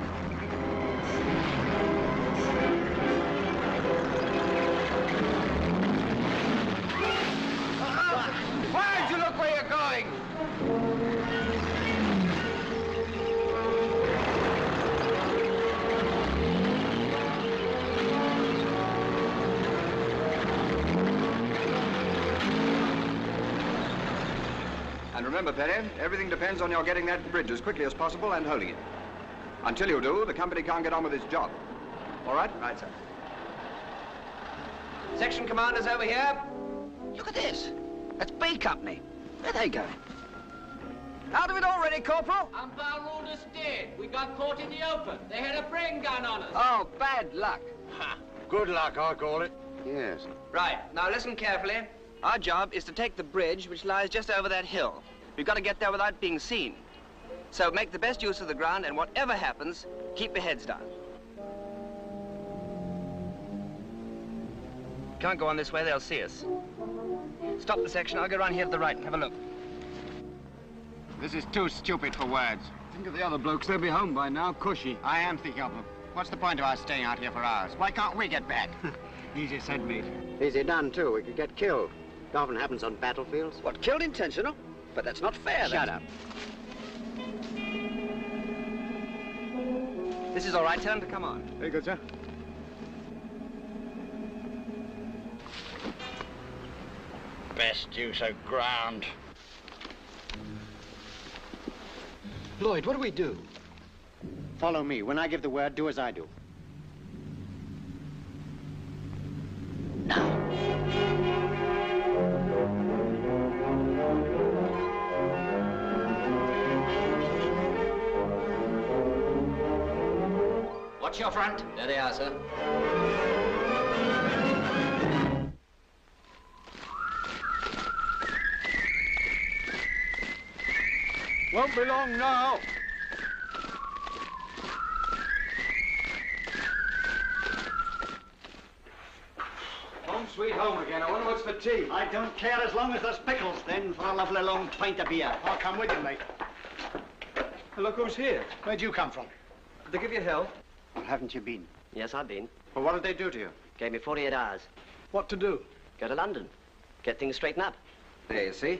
And remember, Perry, everything depends on your getting that bridge as quickly as possible and holding it. Until you do, the company can't get on with its job. All right? Right, sir. Section commanders over here. Look at this. That's B Company. Where are they going? Out of it already, Corporal? Umpire ruled us dead. We got caught in the open. They had a Bren gun on us. Oh, bad luck. Good luck, I call it. Yes. Right. Now listen carefully. Our job is to take the bridge which lies just over that hill. We've got to get there without being seen. So make the best use of the ground, and whatever happens, keep your heads down. Can't go on this way, they'll see us. Stop the section, I'll go around here to the right and have a look. This is too stupid for words. Think of the other blokes. They'll be home by now, cushy. I am thinking of them. What's the point of our staying out here for hours? Why can't we get back? Easy said, mate. Easy done, too. We could get killed. It often happens on battlefields. What, killed intentional? But that's not fair. Shut that's- up. This is all right, tell him to come on. Very good, sir. Best use of ground. Lloyd, what do we do? Follow me. When I give the word, do as I do. Now. Watch your front. There they are, sir. Won't be long now. Home sweet home again. I wonder what's for tea. I don't care as long as there's pickles, then, for a lovely long pint of beer. I'll come with you, mate. Look who's here. Where'd you come from? Did they give you hell? Well, haven't you been? Yes, I've been. Well, what did they do to you? Gave me 48 hours. What to do? Go to London. Get things straightened up. There you see.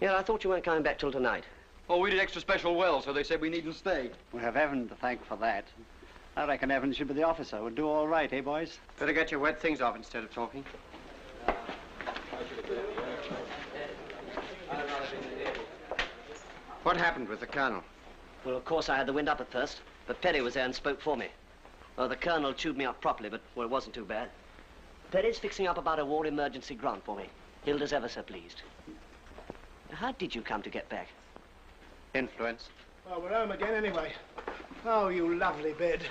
Yeah, I thought you weren't coming back till tonight. Oh, we did extra special well, so they said we needn't stay. We have Evan to thank for that. I reckon Evan should be the officer. Would do all right, eh, boys? Better get your wet things off instead of talking. What happened with the colonel? Well, of course, I had the wind up at first, but Perry was there and spoke for me. Well, the colonel chewed me up properly, but, well, it wasn't too bad. Perry's fixing up about a war emergency grant for me. Hilda's ever so pleased. How did you come to get back? Influence. Well, we're home again anyway. Oh, you lovely bed.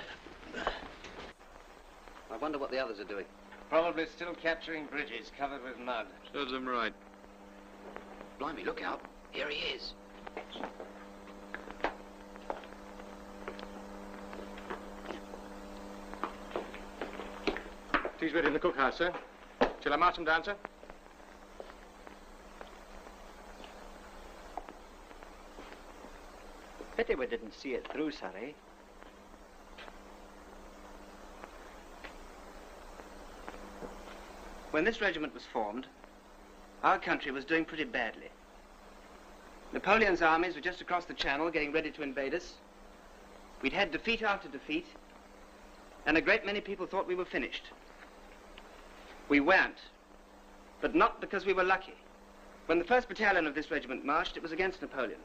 I wonder what the others are doing. Probably still capturing bridges covered with mud. Serves them right. Blimey, look out. Here he is. Tea's ready in the cookhouse, sir. Shall I march him down, sir? Pity we didn't see it through, Sonny. When this regiment was formed, our country was doing pretty badly. Napoleon's armies were just across the channel getting ready to invade us. We'd had defeat after defeat, and a great many people thought we were finished. We weren't, but not because we were lucky. When the first battalion of this regiment marched, it was against Napoleon.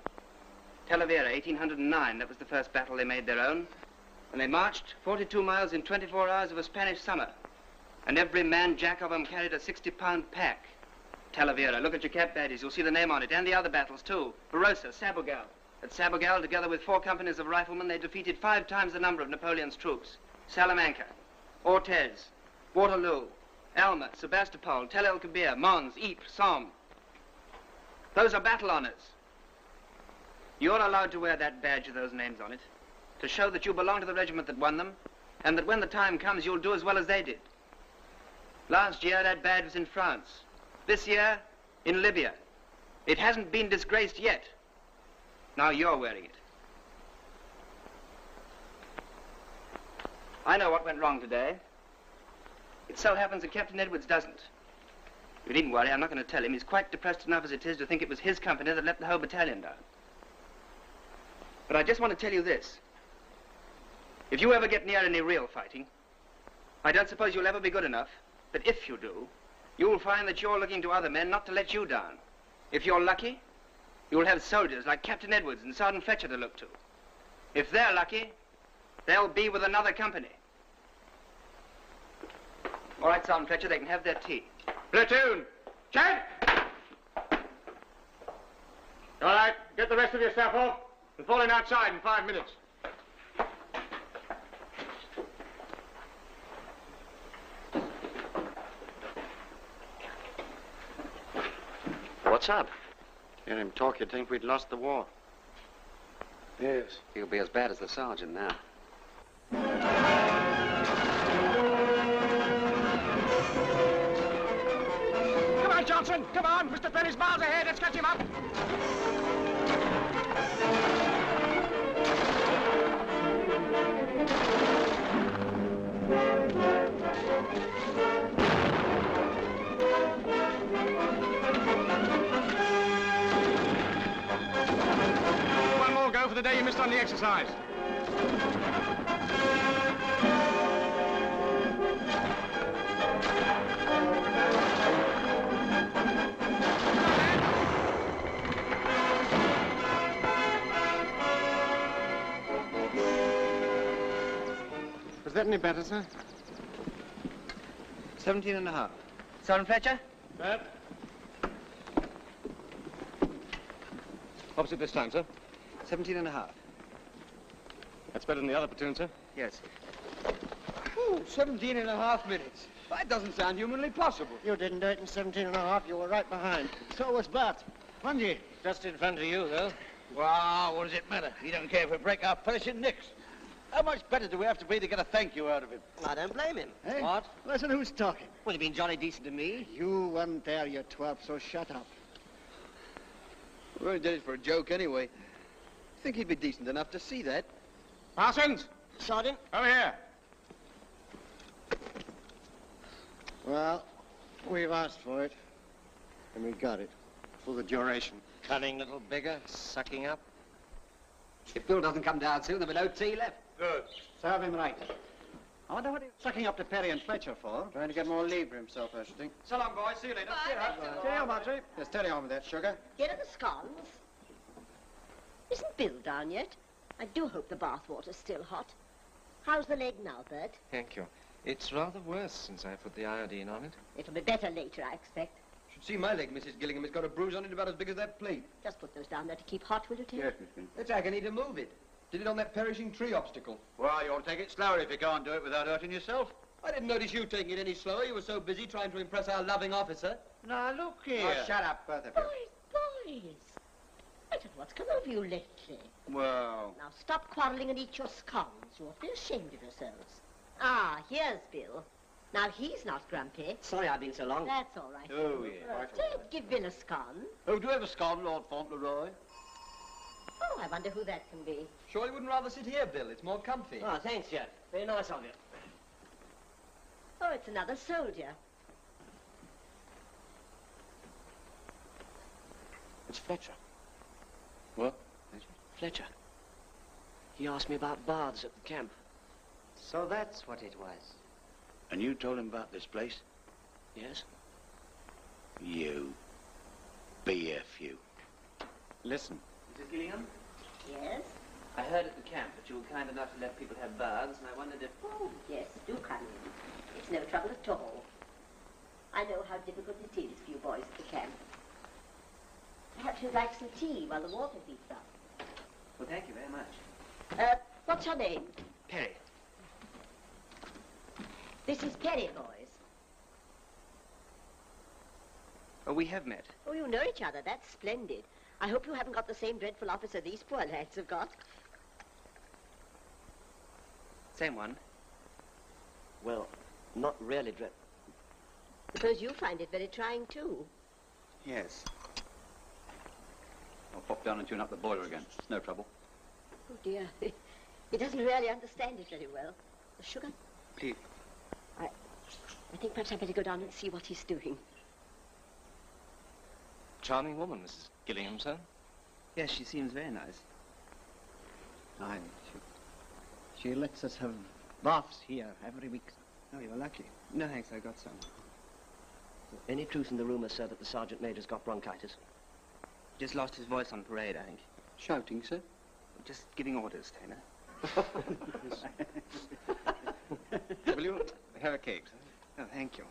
Talavera, 1809, that was the first battle they made their own. And they marched 42 miles in 24 hours of a Spanish summer. And every man jack of them carried a 60-pound pack. Talavera, look at your cap badges. You'll see the name on it. And the other battles, too. Barossa, Sabugal. At Sabugal, together with four companies of riflemen, they defeated five times the number of Napoleon's troops. Salamanca, Orthez, Waterloo, Alma, Sebastopol, Tel El Kebir, Mons, Ypres, Somme. Those are battle honors. You're allowed to wear that badge with those names on it to show that you belong to the regiment that won them and that when the time comes, you'll do as well as they did. Last year, that badge was in France. This year, in Libya. It hasn't been disgraced yet. Now you're wearing it. I know what went wrong today. It so happens that Captain Edwards doesn't. You needn't worry, I'm not going to tell him. He's quite depressed enough as it is to think it was his company that let the whole battalion down. But I just want to tell you this. If you ever get near any real fighting, I don't suppose you'll ever be good enough, but if you do, you'll find that you're looking to other men not to let you down. If you're lucky, you'll have soldiers like Captain Edwards and Sergeant Fletcher to look to. If they're lucky, they'll be with another company. All right, Sergeant Fletcher, they can have their tea. Platoon! Check! All right, get the rest of your stuff off and fall in outside in five minutes. What's up? Hear him talk, you'd think we'd lost the war. Yes. He'll be as bad as the sergeant now. Come on, Johnson! Come on! Mr. Perry's miles ahead. Let's catch him up. One more go for the day you missed on the exercise. Was that any better, sir? 17 and a half. Sergeant Fletcher? That? Opposite this time, sir. 17 and a half. That's better than the other platoon, sir. Yes. Ooh, 17 and a half minutes. That doesn't sound humanly possible. You didn't do it in 17 and a half. You were right behind. So was Bart. Bungie. Just in front of you, though. Well, what does it matter? He don't care if we break our perishing necks. How much better do we have to be to get a thank you out of him? I don't blame him. Hey? What? Listen who's talking. Well, you've been jolly decent to me. You weren't there, you twelve, so shut up. We only did it for a joke anyway. I think he'd be decent enough to see that? Parsons! Sergeant? Over here. Well, we've asked for it, and we got it. For the duration. Cunning little beggar, sucking up. If Bill doesn't come down soon, there'll be no tea left. Good. Serve him right. I wonder what he's sucking up to Perry and Fletcher for. Trying to get more leave for himself, I should think. So long, boys. See you later. Cheerio, Marjorie. Yes, steady on with that sugar. Here are the scones. Isn't Bill down yet? I do hope the bath water's still hot. How's the leg now, Bert? Thank you. It's rather worse since I put the iodine on it. It'll be better later, I expect. You should see my leg, Mrs. Gillingham. It's got a bruise on it about as big as that plate. Just put those down there to keep hot, will you, Ted? Yes, Miss Gillingham. It's like I need to move it. Did it on that perishing tree obstacle. Well, you ought to take it slower if you can't do it without hurting yourself. I didn't notice you taking it any slower. You were so busy trying to impress our loving officer. Now, look here. Oh, shut up, both of you. Boys, boys. I don't know what's come over you lately. Well, Now stop quarrelling and eat your scones. You ought to be ashamed of yourselves. Ah, here's Bill. Now he's not grumpy. Sorry I've been so long. That's all right. Oh, yeah. Ted, give Bill a scone. oh, do you ever scone Lord Fauntleroy? Oh, I wonder who that can be. Sure you wouldn't rather sit here, Bill? It's more comfy. Oh, thanks, Jeff. Very nice of you. Oh, it's another soldier. It's Fletcher. What? Fletcher. Fletcher. He asked me about baths at the camp. So that's what it was. And you told him about this place? Yes? You. BF, you. Listen. Mrs. Gillingham, Yes? I heard at the camp that you were kind enough to let people have baths, and I wondered if... Oh, yes, do come in. It's no trouble at all. I know how difficult it is for you boys at the camp. Perhaps you'd like some tea while the water heats up. Well, thank you very much. Uh, what's your name? Perry. This is Perry, boys. Oh, we have met. Oh, you know each other. That's splendid. I hope you haven't got the same dreadful officer these poor lads have got. Same one. Well, not really dread. Suppose you find it very trying, too. Yes. I'll pop down and tune up the boiler again. It's no trouble. Oh, dear. he doesn't really understand it very well. The sugar? Please. I, I think perhaps I'd better go down and see what he's doing. Charming woman, Mrs. Gillingham, sir. Yes, she seems very nice. Aye, she, she lets us have baths here every week. Oh, you're lucky. No, thanks, I got some. Any truth in the rumor, sir, that the sergeant major's got bronchitis? Just lost his voice on parade, I think. Shouting, sir? Just giving orders, Taylor. Will you have a cake, sir? Oh, thank you.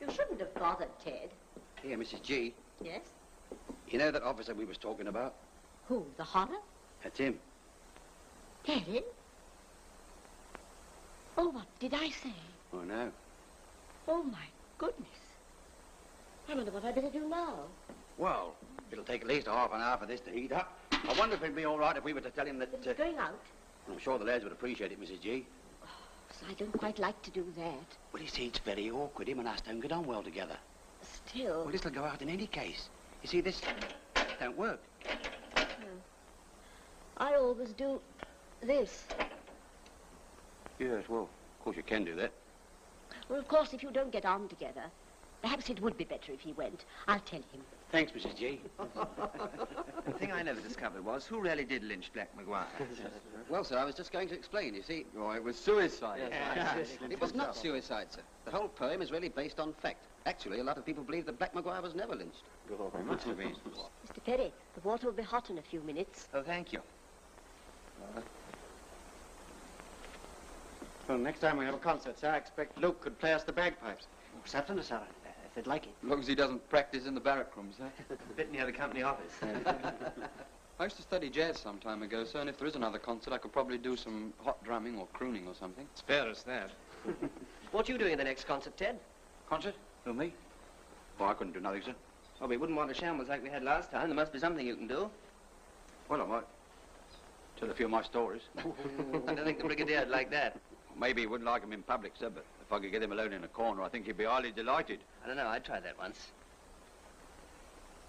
You shouldn't have bothered, Ted. Here, Mrs. G. Yes? You know that officer we was talking about? Who, the horror? That's him. Perrin? Oh, what did I say? Oh, no. Oh, my goodness. I wonder what I'd better do now. Well, it'll take at least a half an hour for this to heat up. I wonder if it'd be all right if we were to tell him that... He's uh, going out. I'm sure the lads would appreciate it, Mrs. G. So I don't quite like to do that. Well, you see, it's very awkward. Him and us don't get on well together. Still. Well, this'll go out in any case. You see, this don't work. I always do this. Yes, well, of course you can do that. Well, of course, if you don't get on together, perhaps it would be better if he went. I'll tell him. Thanks, Mrs. G. The thing I never discovered was who really did lynch Black Maguire. Well, sir, I was just going to explain. You see, Oh, it was suicide. it was not suicide, sir. The whole poem is really based on fact. Actually, a lot of people believe that Black Maguire was never lynched. must have been. Mr. Perry, the water will be hot in a few minutes. Oh, thank you. Well, next time we have a concert, sir, I expect Luke could play us the bagpipes. Certainly, sir, if they'd like it. As long as he doesn't practice in the barrack rooms, eh? A bit near the company office. I used to study jazz some time ago, sir, and if there is another concert, I could probably do some hot drumming or crooning or something. Spare us that. What are you doing in the next concert, Ted? Concert? Who, me? Well, I couldn't do nothing, sir. Oh, we wouldn't want a shambles like we had last time. There must be something you can do. Well, I might tell a few of my stories. I don't think the Brigadier'd like that. Maybe he wouldn't like 'em in public, sir, but if I could get him alone in a corner, I think he'd be highly delighted. I don't know. I tried that once.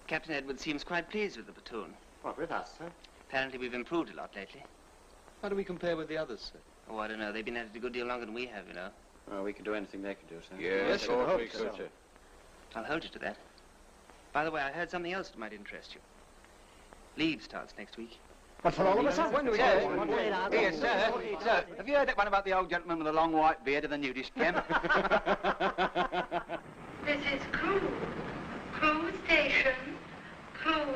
Captain Edwards seems quite pleased with the platoon. What, with us, sir? Apparently we've improved a lot lately. How do we compare with the others, sir? Oh, I don't know. They've been at it a good deal longer than we have, you know. Well, we could do anything they could do, sir. Yes, Yes, of course I we hope could, so. sir. I'll hold you to that. By the way, I heard something else that might interest you. Leave starts next week. But for all of us, When do we Sir, go? what? Here, sir. Sir, have you heard that one about the old gentleman with the long white beard and the nudist gem? This is Crewe. Crewe Station. Crewe.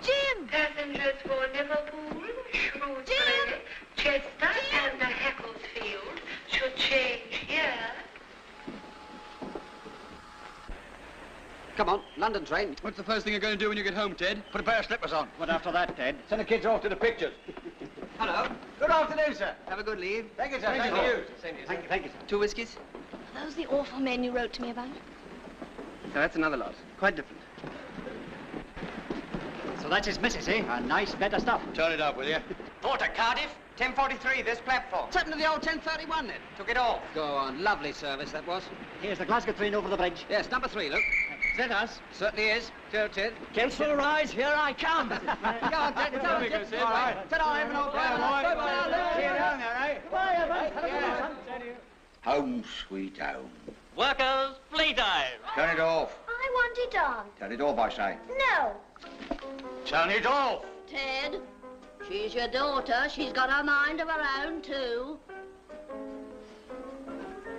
Jim! Passengers for Liverpool, Shrewsbury, Chester, and the Hecklefield should change here. Come on, London train. What's the first thing you're going to do when you get home, Ted? Put a pair of slippers on. What after that, Ted? Send the kids off to the pictures. Hello. Good afternoon, sir. Have a good leave. Thank you, sir. Thank Thank you. you. Same to you, Thank you, thank you, sir. Two whiskies? Are those the awful men you wrote to me about? No, that's another lot. Quite different. So that's his missus, eh? A nice bit of stuff. Turn it up, will you? Porter, Cardiff, 1043, this platform. What's happened to the old 1031 then? Took it off. Go on, lovely service that was. Here's the Glasgow train over the bridge. Yes, number three, look. Is that us? Certainly is. Go, Ted. Council rise, here I come. Go on, Ted. It's on, Ted. All right. Ta-ra, have an old Yeah, boy. Bye-bye. See you down there, eh? Goodbye, Evans. Have a good one, son. Home, sweet home. Workers, playtime. Turn it off. I want it on. Turn it off, I say. No. Turn it off. Ted, she's your daughter. She's got her mind of her own, too.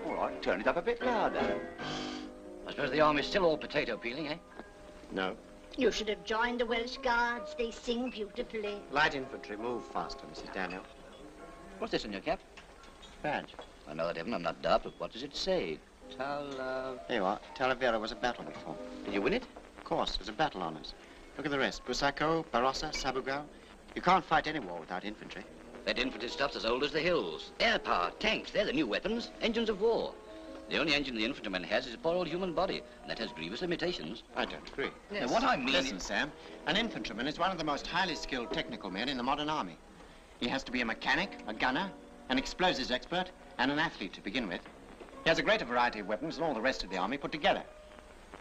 All right, turn it up a bit louder. I suppose the army's still all potato peeling, eh? No. You should have joined the Welsh Guards. They sing beautifully. Light infantry, move faster, Mrs. Daniel. What's this on your cap? Badge. I know that, Evan. I'm not daft, but what does it say? Tal, uh... Here you are. Talavera was a battle before. Did you win it? Of course, there's a battle on us. Look at the rest. Busaco, Barossa, Sabugal. You can't fight any war without infantry. That infantry stuff's as old as the hills. Air power, tanks, they're the new weapons, engines of war. The only engine the infantryman has is a poor old human body, and that has grievous limitations. I don't agree. Now, what I mean Listen, is- Sam. An infantryman is one of the most highly skilled technical men in the modern army. He has to be a mechanic, a gunner, an explosives expert, and an athlete to begin with. He has a greater variety of weapons than all the rest of the army put together.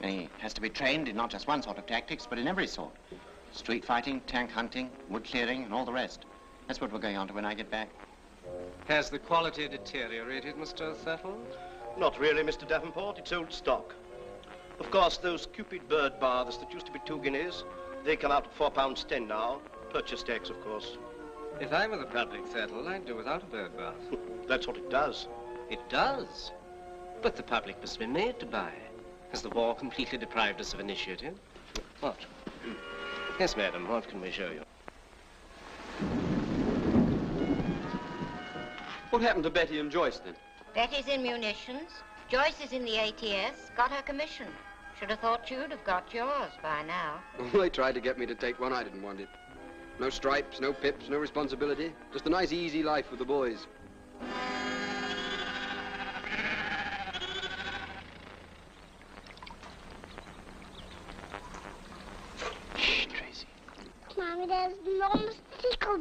And he has to be trained in not just one sort of tactics, but in every sort. Street fighting, tank hunting, wood clearing, and all the rest. That's what we're going on to when I get back. Has the quality deteriorated, Mr. Thurtle? Not really, Mr. Davenport. It's old stock. Of course, those Cupid bird baths that used to be two guineas, they come out at four pounds ten now. Purchase tax, of course. If I were the public, Thurtle, I'd do without a bird bath. That's what it does. It does. But the public must be made to buy. Has the war completely deprived us of initiative? What? Yes, madam, what can we show you? What happened to Betty and Joyce, then? Betty's in munitions. Joyce is in the ATS. Got her commission. Should have thought you'd have got yours by now. they tried to get me to take one. I didn't want it. No stripes, no pips, no responsibility. Just a nice, easy life with the boys. Shh, Tracy. Mommy, there's Mom's tickle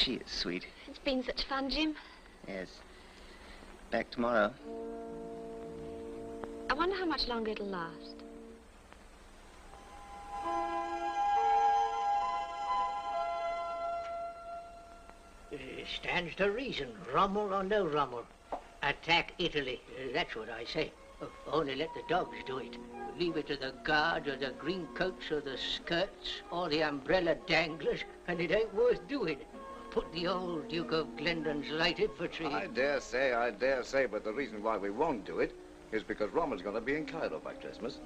She is sweet. It's been such fun, Jim. Yes. Back tomorrow. I wonder how much longer it'll last. It stands to reason, Rommel or no Rommel. Attack Italy, uh, that's what I say. Oh, only let the dogs do it. Leave it to the guards or the green coats or the skirts or the umbrella danglers, and it ain't worth doing. Put the old Duke of Glendon's lighted for tree. I dare say, I dare say, but the reason why we won't do it is because Rommel's going to be in Cairo by Christmas.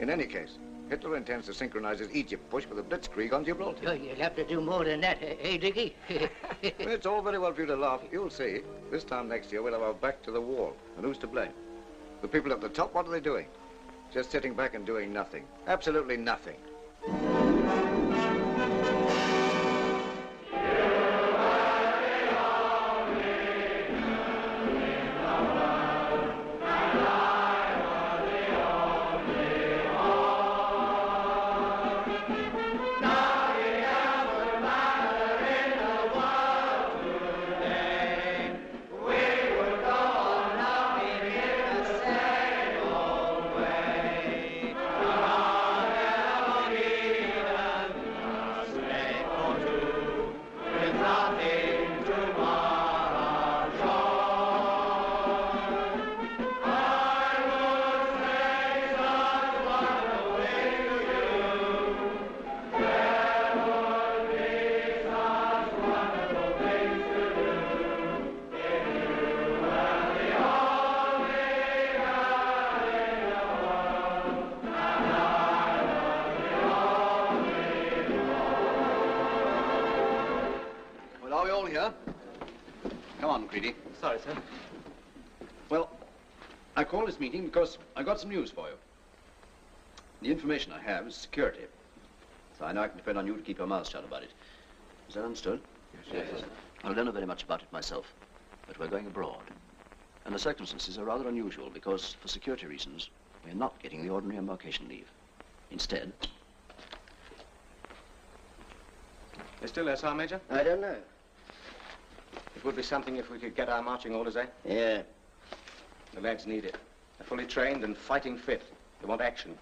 In any case, Hitler intends to synchronize his Egypt push with a blitzkrieg on Gibraltar. Oh, you'll have to do more than that, eh, eh Dickie? it's all very well for you to laugh. You'll see. This time next year, we'll have our back to the wall. And who's to blame? The people at the top, what are they doing? Just sitting back and doing nothing. Absolutely nothing. Creedy. Sorry, sir. Well, I called this meeting because I got some news for you. The information I have is security. So I know I can depend on you to keep your mouth shut about it. Is that understood? Yes, yes. I don't know very much about it myself, but we're going abroad. And the circumstances are rather unusual because, for security reasons, we're not getting the ordinary embarkation leave. Instead, You still there, Sergeant Major? I don't know. It would be something if we could get our marching orders, eh? Yeah. The lads need it. They're fully trained and fighting fit. They want action.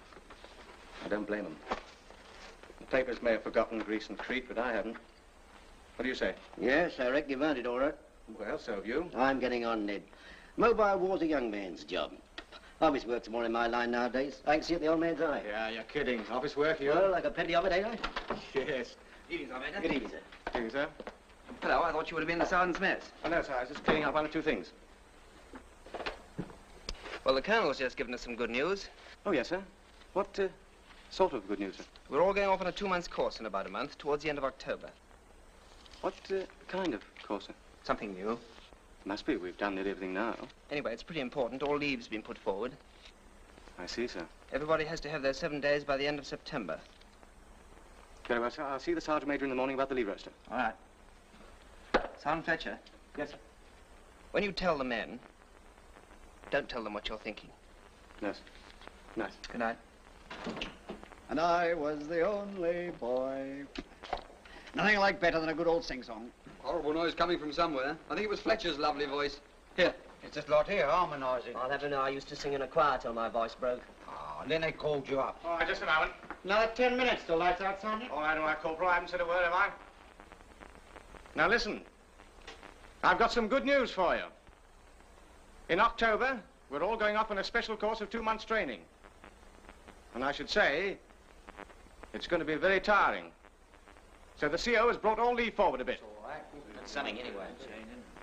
I don't blame them. The papers may have forgotten Greece and Crete, but I haven't. What do you say? Yes, I reckon you've earned it all right. Well, so have you. I'm getting on, Ned. Mobile war's a young man's job. Office work's more in my line nowadays. I can see it in the old man's eye. Yeah, you're kidding. Office work, you? Well, I got plenty of it, ain't I? Yes. Good Evening, Major. Good evening, sir. Good Evening, sir. Hello, I thought you would have been in the sergeant's mess. Oh, no, sir. I was just cleaning up one or two things. Well, the colonel's just given us some good news. Oh, yes, sir. What uh, sort of good news, sir? We're all going off on a two-month course in about a month, towards the end of October. What uh, kind of course, sir? Something new. Must be. We've done nearly everything now. Anyway, it's pretty important. All leave's been put forward. I see, sir. Everybody has to have their seven days by the end of September. Very well, sir. I'll see the Sergeant Major in the morning about the leave roster. All right. Sergeant Fletcher, Yes, sir. when you tell the men, don't tell them what you're thinking. Yes. Nice. Good night. And I was the only boy. Nothing like better than a good old sing-song. Horrible noise coming from somewhere. I think it was Fletcher's lovely voice. Here. It's this lot here harmonising. I'll have to know I used to sing in a choir till my voice broke. Oh, and then they called you up. All right, just a moment. Another ten minutes till lights out, Sergeant. All right, all right, Corporal. I haven't said a word, have I? Now, listen. I've got some good news for you. In October, we're all going off on a special course of two months' training. And I should say, it's going to be very tiring. So the CO has brought all leave forward a bit. That's something anyway.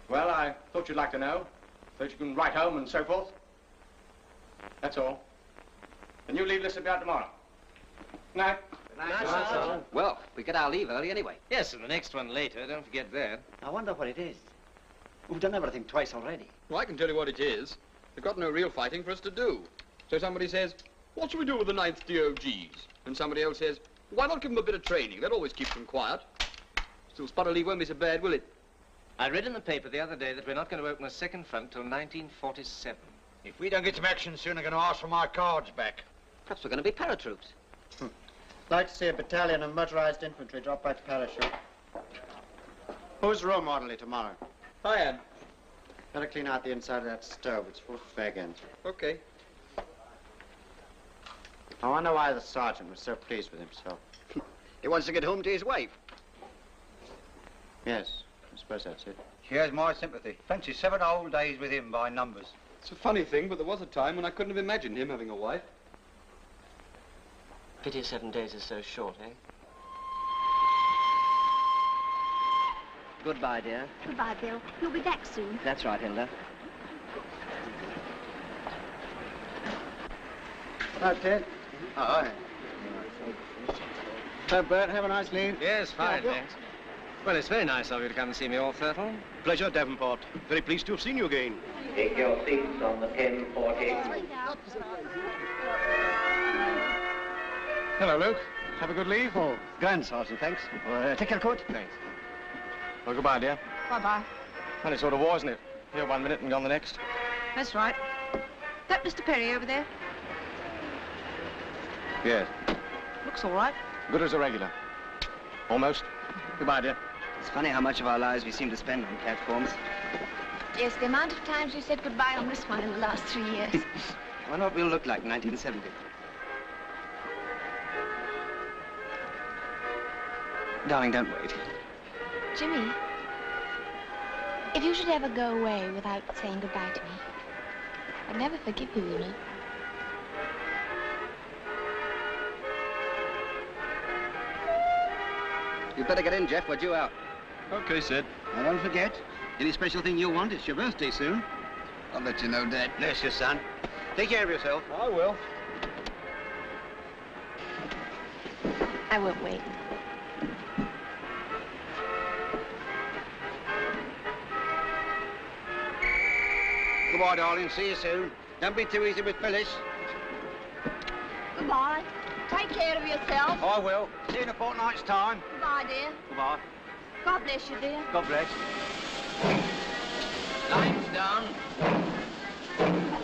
Well, I thought you'd like to know, so that you can write home and so forth. That's all. The new leave list will be out tomorrow. Night. Well, we get our leave early anyway. Yes, and the next one later. Don't forget that. I wonder what it is. We've done everything twice already. Well, I can tell you what it is. They've got no real fighting for us to do. So somebody says, what shall we do with the ninth DOGs? And somebody else says, why not give them a bit of training? That always keeps them quiet. Still, spot leave won't be so bad, will it? I read in the paper the other day that we're not going to open a second front till 1947. If we don't get some action soon, I'm going to ask for my cards back. Perhaps we're going to be paratroops. Hmm. Like to see a battalion of motorized infantry drop by parachute. Who's room orderly tomorrow? I am. Better clean out the inside of that stove. It's full of fag ends. Okay. I wonder why the sergeant was so pleased with himself. He wants to get home to his wife. Yes, I suppose that's it. She has my sympathy. Fancy seven whole days with him by numbers. It's a funny thing, but there was a time when I couldn't have imagined him having a wife. Pity seven days is so short, eh? Goodbye, dear. Goodbye, Bill. You'll be back soon. That's right, Hilda. Hello, Ted. Oh, hi. So, Bert, have a nice leave. Yes, fine, Yeah, thanks. Well, it's very nice of you to come and see me all, Thurtle. Pleasure, Davenport. Very pleased to have seen you again. Take your seats on the 1040. Hello, Luke. Have a good leave? Oh, grand, Sergeant, thanks. Uh, take your coat. Thanks. Well, goodbye, dear. Bye-bye. Funny sort of war, isn't it? Here one minute and gone the next. That's right. That Mr. Perry over there Yes. looks all right. Good as a regular. Almost. Goodbye, dear. It's funny how much of our lives we seem to spend on platforms. Yes, the amount of times we said goodbye on this one in the last three years. I wonder what we'll look like in 1970. Darling, don't wait. Jimmy, if you should ever go away without saying goodbye to me, I'd never forgive you, you know. You'd better get in, Jeff. We're due out. Okay, Sid. And don't forget, any special thing you want, it's your birthday soon. I'll let you know, Dad. Bless you, son. Take care of yourself. I will. I won't wait. Goodbye, darling. See you soon. Don't be too easy with Phyllis. Goodbye. Take care of yourself. I will. See you in a fortnight's time. Goodbye, dear. Goodbye. God bless you, dear. God bless. Lines down.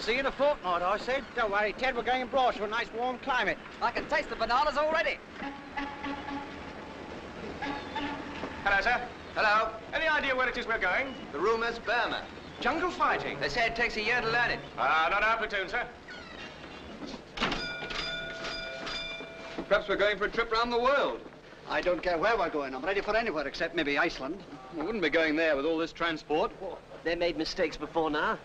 See you in a fortnight, I said. Don't worry, Ted, we're going abroad to a nice warm climate. I can taste the bananas already. Hello, sir. Hello. Any idea where it is we're going? The rumour's Burma. Jungle fighting. They say it takes a year to learn it. Ah, not our platoon, sir. Perhaps we're going for a trip round the world. I don't care where we're going. I'm ready for anywhere except maybe Iceland. We wouldn't be going there with all this transport. They made mistakes before now.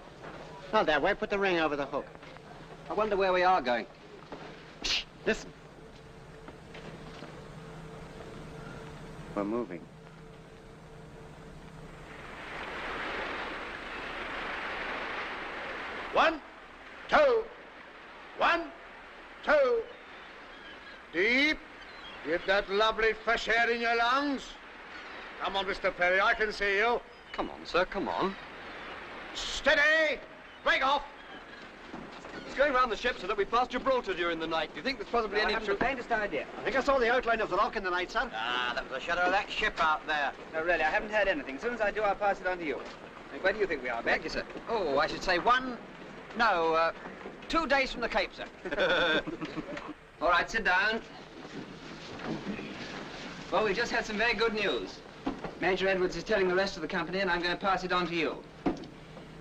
Oh, there, wait, put the ring over the hook. I wonder where we are going. Listen. We're moving. One, two, one, two. Deep. Get that lovely fresh air in your lungs. Come on, Mr. Perry, I can see you. Come on, sir, come on. Steady! Break off! It's going round the ship so that we pass Gibraltar during the night. Do you think there's possibly I any... haven't the faintest idea. I think I saw the outline of the rock in the night, sir. Ah, that was the shadow of that ship out there. No, really, I haven't heard anything. As soon as I do, I'll pass it on to you. Where do you think we are, Beck? Thank you, sir. Oh, I should say one, no, uh, two days from the Cape, sir. All right, sit down. Well, we just had some very good news. Major Edwards is telling the rest of the company, and I'm going to pass it on to you.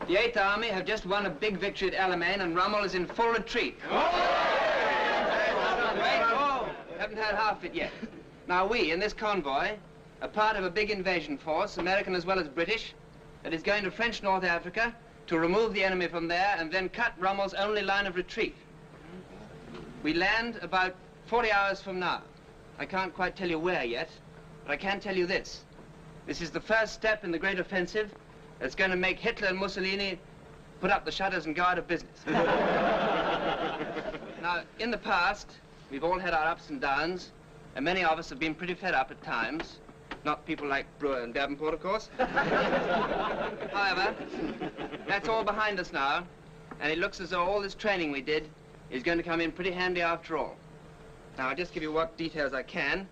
The Eighth Army have just won a big victory at Alamein, and Rommel is in full retreat. Wait, oh, haven't had half of it yet. Now, we, in this convoy, are part of a big invasion force, American as well as British, that is going to French North Africa to remove the enemy from there and then cut Rommel's only line of retreat. We land about 40 hours from now. I can't quite tell you where yet, but I can tell you this. This is the first step in the great offensive that's going to make Hitler and Mussolini put up the shutters and go out of business. now, in the past, we've all had our ups and downs, and many of us have been pretty fed up at times. Not people like Brewer and Davenport, of course. However, that's all behind us now, and it looks as though all this training we did is going to come in pretty handy after all. Now, I'll just give you what details I can.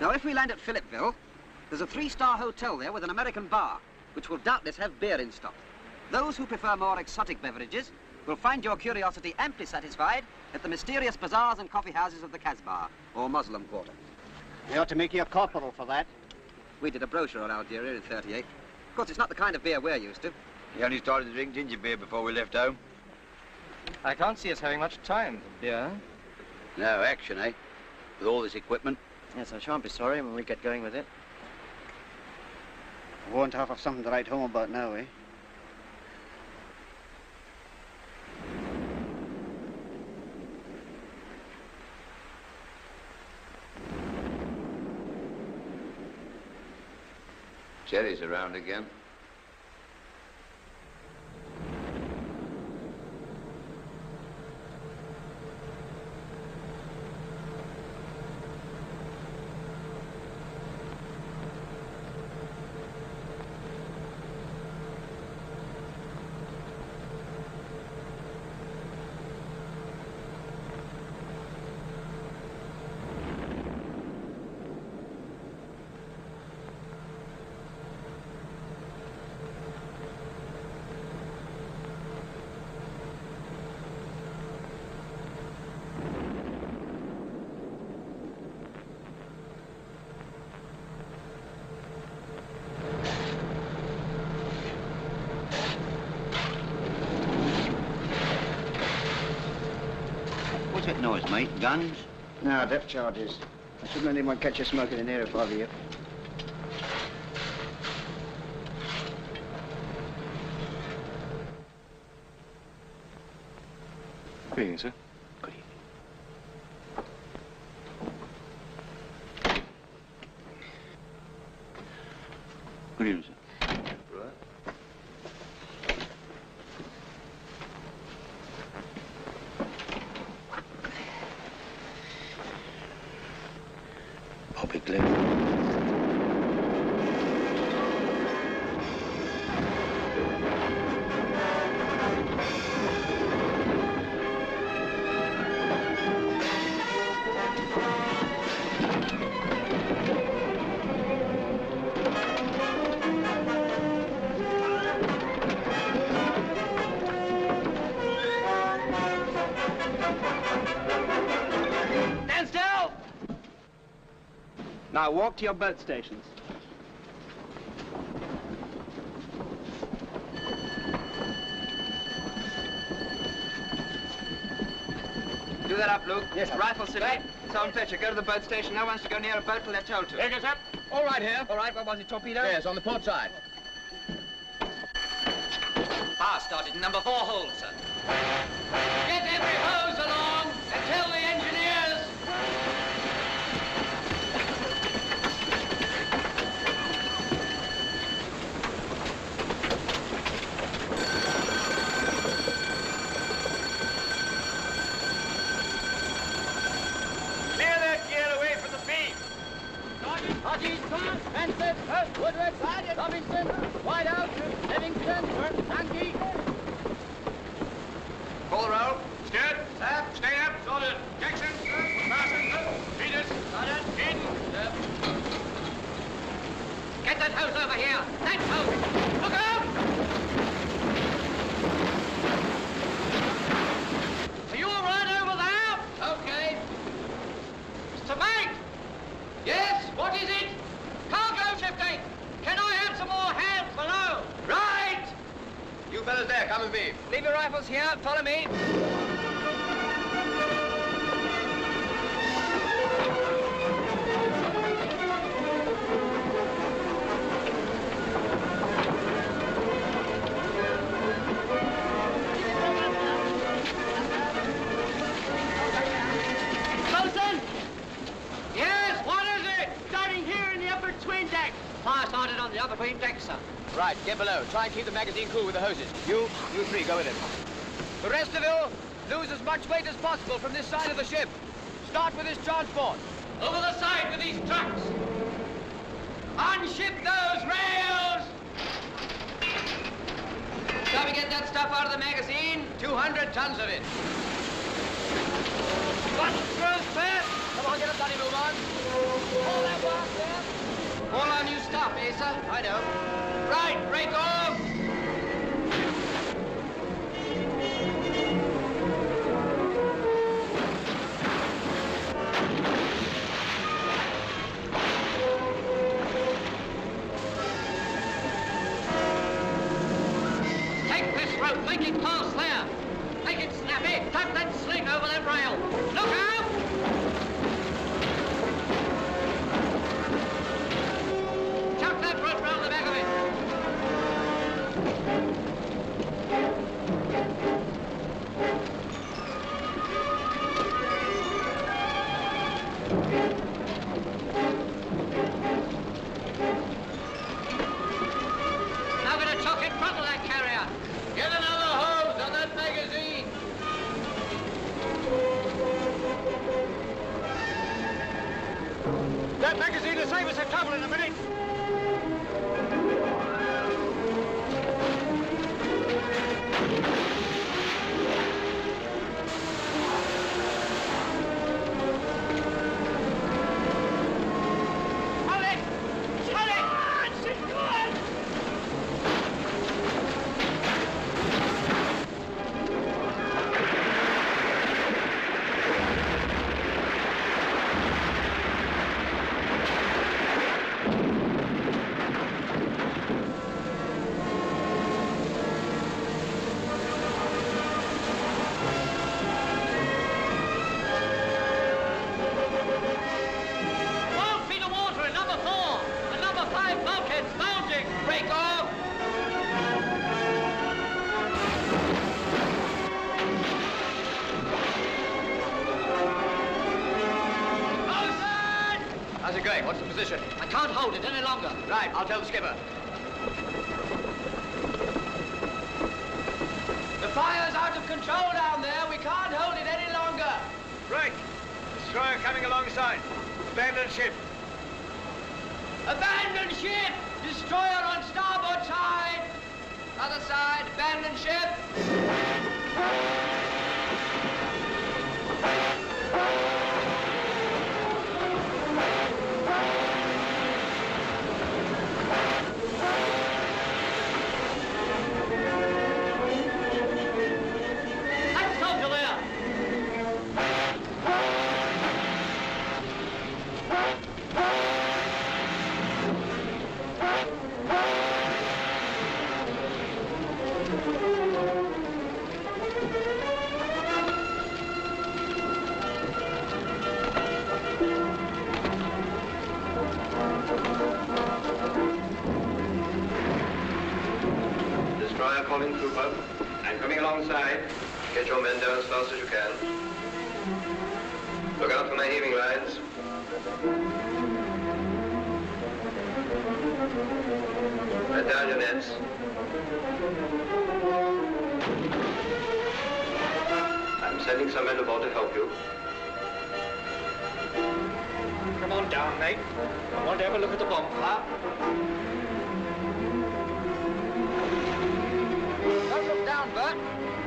Now, if we land at Philippeville, there's a three-star hotel there with an American bar, which will doubtless have beer in stock. Those who prefer more exotic beverages will find your curiosity amply satisfied at the mysterious bazaars and coffee houses of the Casbah, or Muslim Quarter. They ought to make you a corporal for that. We did a brochure on Algeria in 38. Of course, it's not the kind of beer we're used to. He only started to drink ginger beer before we left home. I can't see us having much time for beer. No action, eh? With all this equipment. Yes, I shan't be sorry when we get going with it. I won't have something to write home about now, eh? Jerry's around again. pocket noise, mate. Guns? No, depth charges. I shouldn't let anyone catch you smoking in here if I were you. Good evening, sir. walk to your boat stations. Do that up, Luke. Yes, sir. Rifle City. Right. Fletcher, go to the boat station. No one's to go near a boat till they're told to. There goes up. All right here. All right, what was it, torpedo? Yes, on the port side. Fire started in number four hole, sir. I know. Hold it any longer. Right, I'll tell the skipper. Down, mate. I want to have a look at the bomb pile. Don't look down, Bert.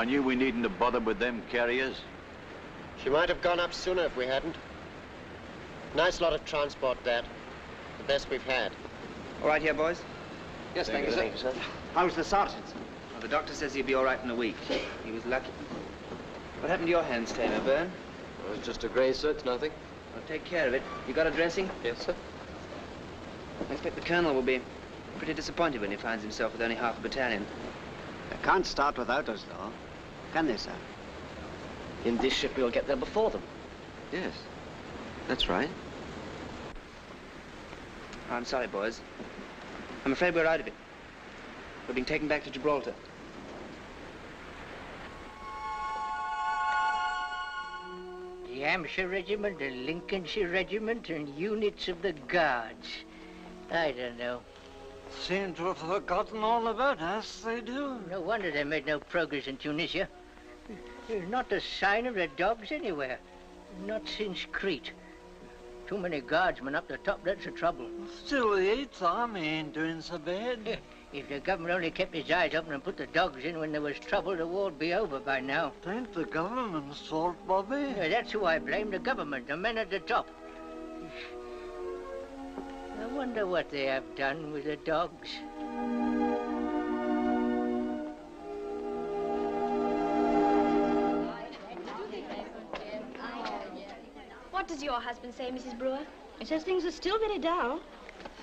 I knew we needn't have bothered with them carriers. She might have gone up sooner if we hadn't. Nice lot of transport, that. The best we've had. All right here, boys? Yes, thank, you, sir. sir. How's the sergeant? Well, the doctor says he'll be all right in a week. He was lucky. What happened to your hands, Stainer, burn? It was just a graze, sir. It's nothing. Well, take care of it. You got a dressing? Yes, sir. I expect the colonel will be pretty disappointed when he finds himself with only half a battalion. They can't start without us, though. Can they, sir? In this ship, we'll get there before them. Yes, that's right. I'm sorry, boys. I'm afraid we're out of it. We're being taken back to Gibraltar. The Hampshire Regiment, the Lincolnshire Regiment, and units of the Guards. I don't know. seem to have forgotten all about us, they do. No wonder they made no progress in Tunisia. There's not a sign of the dogs anywhere. Not since Crete. Too many guardsmen up the top, that's the trouble. Still, the Eighth Army ain't doing so bad. If the government only kept its eyes open and put the dogs in when there was trouble, the war'd be over by now. It ain't the government's fault, Bobby. Yeah, that's who I blame, the government, the men at the top. I wonder what they have done with the dogs. Does your husband say, Mrs. Brewer? He says things are still very dull.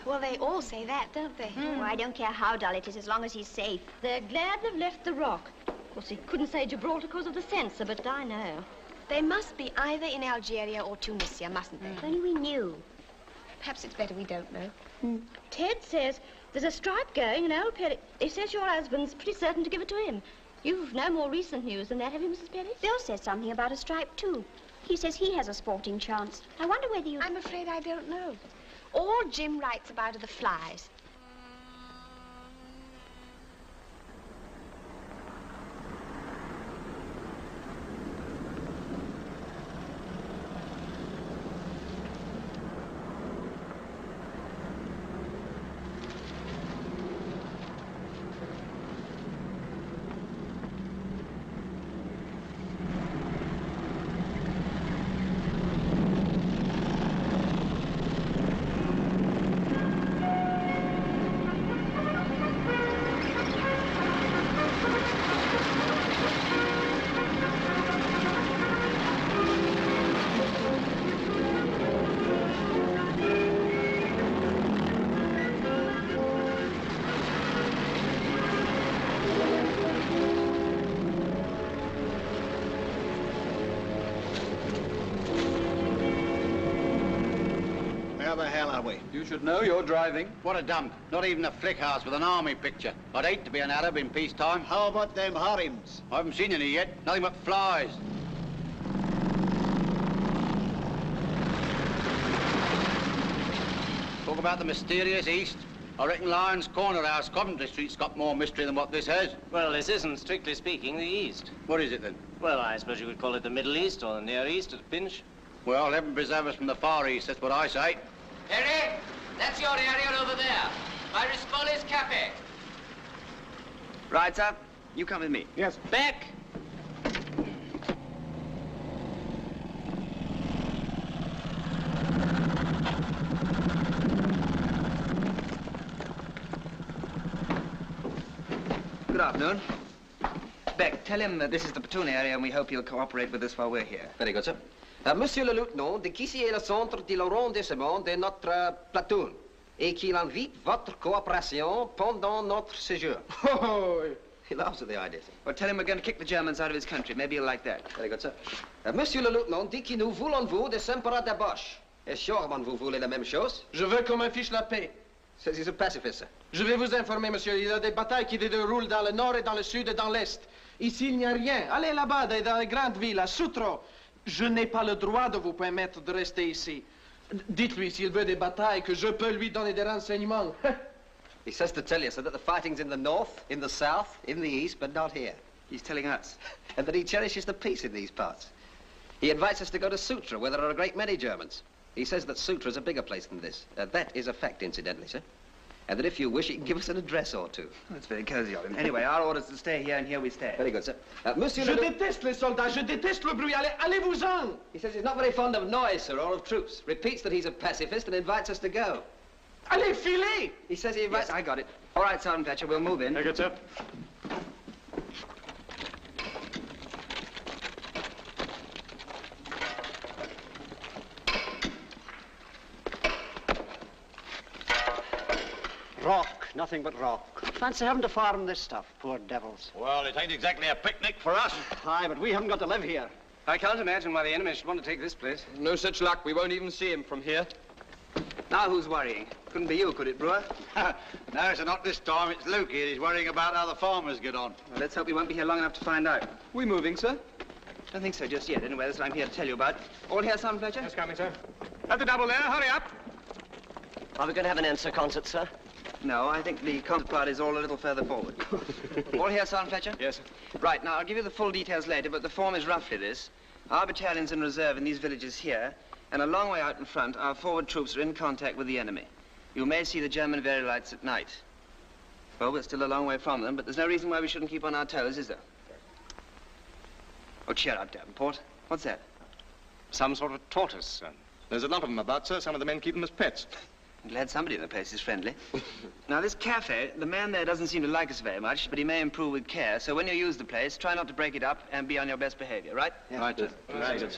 Well, they all say that, don't they? Oh, I don't care how dull it is as long as he's safe. They're glad they've left the rock. Of course, he couldn't say Gibraltar because of the censor, but I know. They must be either in Algeria or Tunisia, mustn't they? If only we knew. Perhaps it's better we don't know. Hmm. Ted says there's a strike going, and old Perry... He says your husband's pretty certain to give it to him. You've no more recent news than that, have you, Mrs. Perry? Bill says something about a strike, too. He says he has a sporting chance. I wonder whether you... I'm afraid I don't know. All Jim writes about are the flies. The hell are we? You should know you're driving. What a dump. Not even a flick house with an army picture. I'd hate to be an Arab in peacetime. How about them harims? I haven't seen any yet. Nothing but flies. Talk about the mysterious East. I reckon Lyons Corner House, Coventry Street's got more mystery than what this has. Well, this isn't, strictly speaking, the East. What is it then? Well, I suppose you could call it the Middle East or the Near East at a pinch. Well, heaven preserve us from the Far East, that's what I say. Harry, that's your area over there. My response is Cafe. Right, sir. You come with me. Yes. Back! Good afternoon. Beck, tell him that this is the platoon area and we hope he'll cooperate with us while we're here. Very good, sir. Euh, monsieur le lieutenant, de qu'ici est le centre de l'arrondissement de notre euh, platoon? Et qu'il invite votre coopération pendant notre séjour. Oh, he laughs at the idea. Well, tell him we're going to kick the Germans out of his country. Maybe he'll like that. Very good, sir. Euh, monsieur le lieutenant dit que nous voulons vous de s'empereur de Bosch. Et sûrement vous voulez la même chose? Je veux qu'on me fiche la paix. Says he's a pacifist, sir. Je vais vous informer, monsieur. Il y a des batailles qui se déroulent dans le nord et dans le sud et dans l'est. Ici, il n'y a rien. Allez là-bas, dans dans les grandes villes, à Sutro. Je n'ai pas le droit de vous permettre de rester ici. Dites-lui, s'il veut des batailles, que je peux lui donner des renseignements. He says to tell you, sir, that the fighting's in the north, in the south, in the east, but not here. He's telling us. And that he cherishes the peace in these parts. He invites us to go to Sutra, where there are a great many Germans. He says that Sutra is a bigger place than this. Uh, that is a fact, incidentally, sir. And that if you wish, he can give us an address or two. That's very cozy of him. Anyway, our orders to stay here, and here we stay. Very good, sir. Uh, Monsieur Je le... déteste les soldats, je déteste le bruit. Allez, allez-vous-en. He says he's not very fond of noise, sir, or of troops. Repeats that he's a pacifist and invites us to go. Allez, filez. He says he invites... Yes, I got it. All right, Sergeant Fletcher, we'll move in. Very good, sir. Rock, nothing but rock. Fancy having to farm this stuff, poor devils. Well, it ain't exactly a picnic for us. Aye, but we haven't got to live here. I can't imagine why the enemy should want to take this place. No such luck. We won't even see him from here. Now who's worrying? Couldn't be you, could it, Brewer? no, sir, not this time. It's Lukey. He's worrying about how the farmers get on. Well, let's hope he won't be here long enough to find out. We moving, sir? Don't think so just yet. Anyway, that's what I'm here to tell you about. All here, Sergeant Fletcher? Yes, coming, sir. Have the double there. Hurry up. Are we going to have an ENSA concert, sir? No, I think the concert part is all a little further forward. all here, Sergeant Fletcher? Yes, sir. Right, now I'll give you the full details later, but the form is roughly this. Our battalion's in reserve in these villages here, and a long way out in front, our forward troops are in contact with the enemy. You may see the German Very lights at night. Well, we're still a long way from them, but there's no reason why we shouldn't keep on our toes, is there? Oh, cheer up, Davenport. What's that? Some sort of tortoise, sir. There's a lot of them about, sir. Some of the men keep them as pets. I'm glad somebody in the place is friendly. now, this cafe, the man there doesn't seem to like us very much, but he may improve with care. So when you use the place, try not to break it up and be on your best behavior, right? Right, sir. Right, good,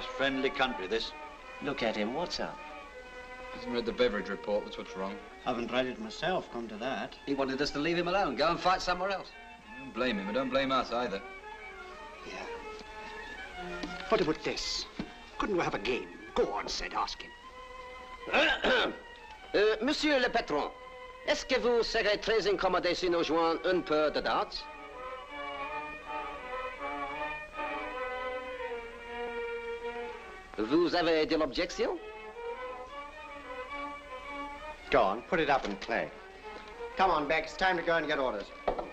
Nice friendly country, this. Look at him. What's up? Hasn't read the Beveridge Report, that's what's wrong. Haven't read it myself, come to that. He wanted us to leave him alone, go and fight somewhere else. Don't blame him, but don't blame us either. Yeah. What about this? Couldn't we have a game? Go on, said, ask him. Euh, monsieur le patron, est-ce que vous serez très incommodé si nous jouons un peu de darts Vous avez de l'objection Go on, put it up and play. Come on, Beck. It's time to go and get orders. Oh,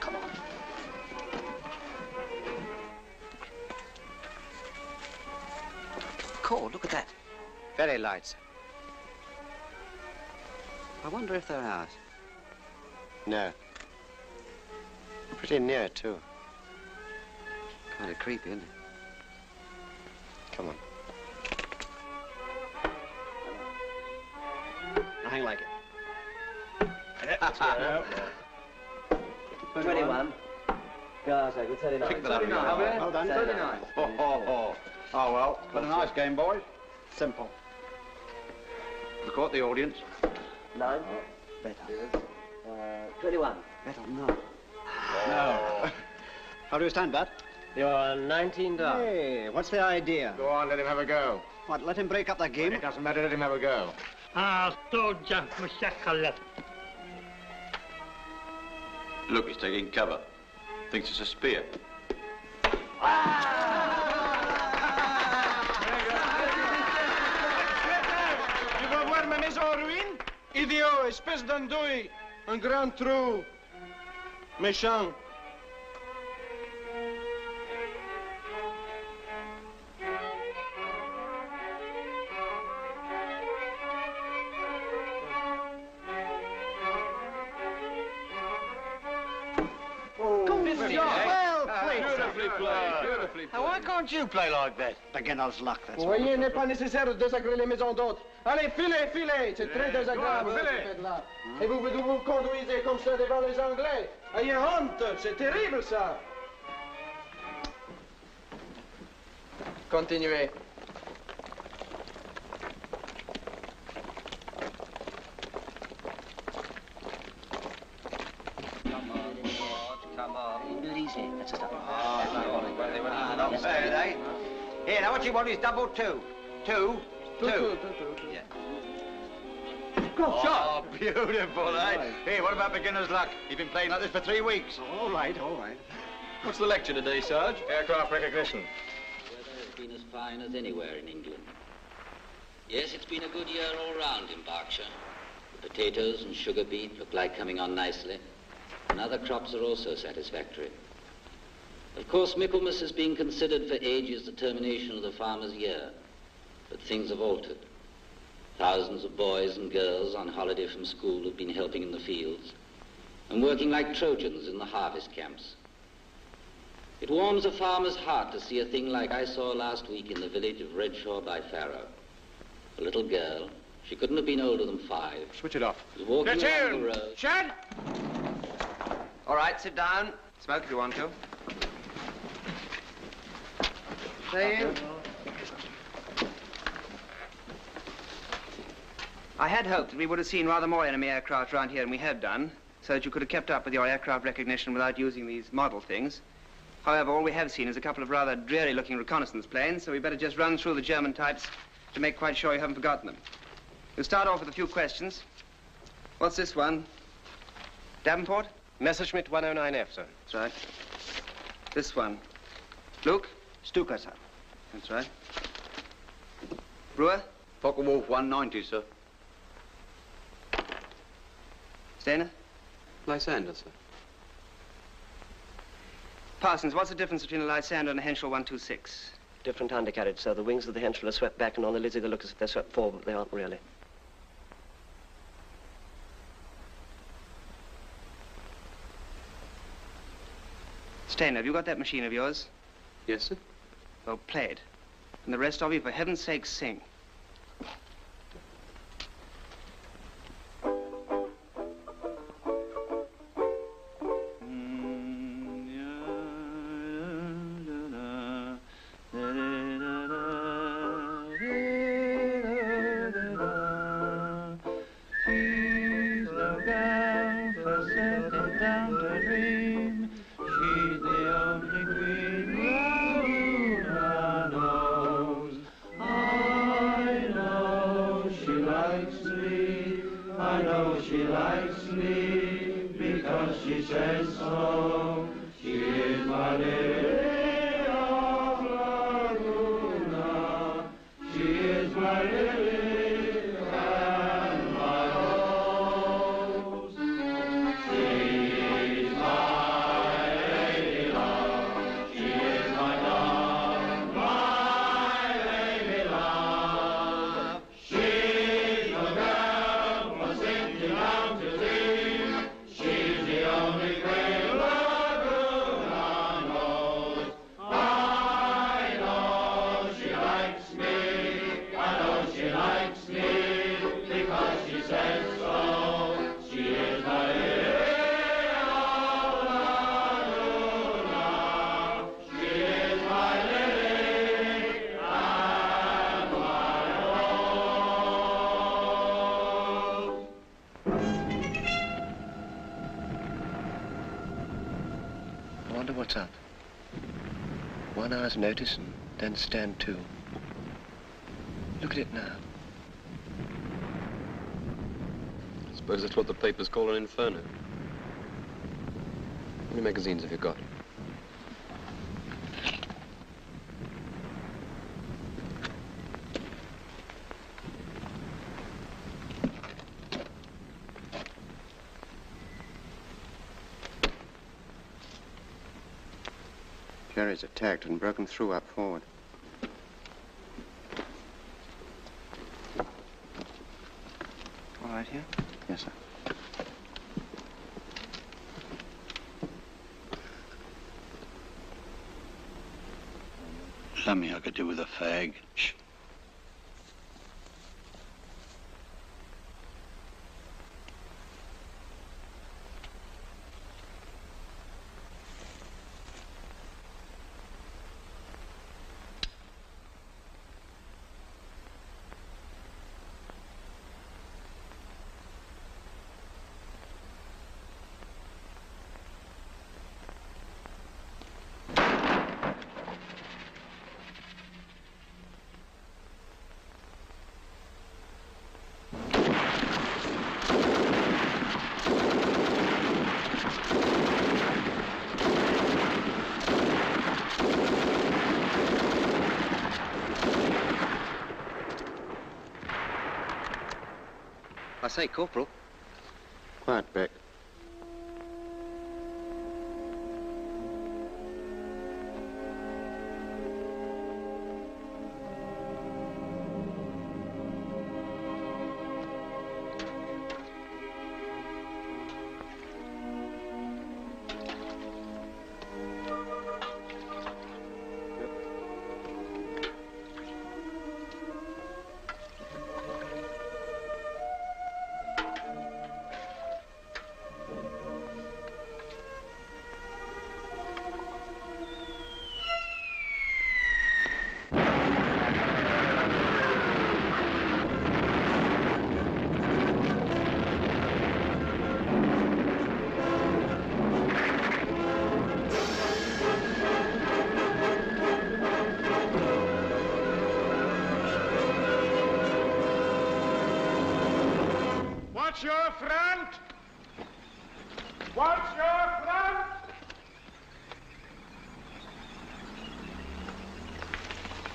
come on. Cord, look at that. Very light, sir. I wonder if they're ours. No. Pretty near, too. Kind of creepy, isn't it? Come on. Nothing like it. Twenty-one. Gosh, I could thirty-nine. Pick that up. Well done. Thirty-nine. Oh, oh, oh. Oh, well, it's a nice game, boys. Simple. You caught the audience. Nine. Better. Uh, Twenty-one. Better no. No. How do you stand, Bat? You're 19 dollars. Hey, what's the idea? Go on, let him have a go. What, let him break up that game? Well, it doesn't matter, let him have a go. Ah, soldier, Mushakalet. Look, he's taking cover. Thinks it's a spear. Ah! Idiot, espèce d'andouille, un grand trou, méchant. Played. why can't you play like that? Beginner's luck, that's Vous voyez, il n'est pas nécessaire de désagréer les maisons d'autres. Allez, filez, filez, c'est très désagréable vous faites là. Et vous, vous vous conduisez comme ça devant les Anglais. Ayez honte, c'est terrible ça. Continuez. Here, now what you want is double two. Two, two. Yeah. Oh, beautiful, eh? Hey, what about beginner's luck? You've been playing like this for three weeks. All right, all right. What's the lecture today, Sarge? Aircraft recognition. Weather has been as fine as anywhere in England. Yes, it's been a good year all round in Berkshire. The potatoes and sugar beet look like coming on nicely, and other crops are also satisfactory. Of course, Michaelmas has been considered for ages the termination of the farmer's year, but things have altered. Thousands of boys and girls on holiday from school have been helping in the fields and working like Trojans in the harvest camps. It warms a farmer's heart to see a thing like I saw last week in the village of Redshaw by Farrow. A little girl, she couldn't have been older than five, Switch it off. was walking along Platoon, the road. Shad! All right, sit down. Smoke if you want to. I had hoped that we would have seen rather more enemy aircraft around here than we have done, so that you could have kept up with your aircraft recognition without using these model things. However, all we have seen is a couple of rather dreary-looking reconnaissance planes, so we better just run through the German types to make quite sure you haven't forgotten them. We'll start off with a few questions. What's this one? Davenport? Messerschmitt 109F, sir. That's right. This one. Luke? Stuka, sir. That's right. Brewer? Focke-Wulf 190, sir. Stainer? Lysander, sir. Parsons, what's the difference between a Lysander and a Henschel 126? Different undercarriage, sir. The wings of the Henschel are swept back, and on the Lizzie they look as if they're swept forward, but they aren't really. Stainer, have you got that machine of yours? Yes, sir. Well, play it. And the rest of you, for heaven's sake, sing. Notice and then stand to. Look at it now. I suppose that's what the papers call an inferno. How many magazines have you got? Attacked and broken through up forward. I say, Corporal. Quiet, Beck.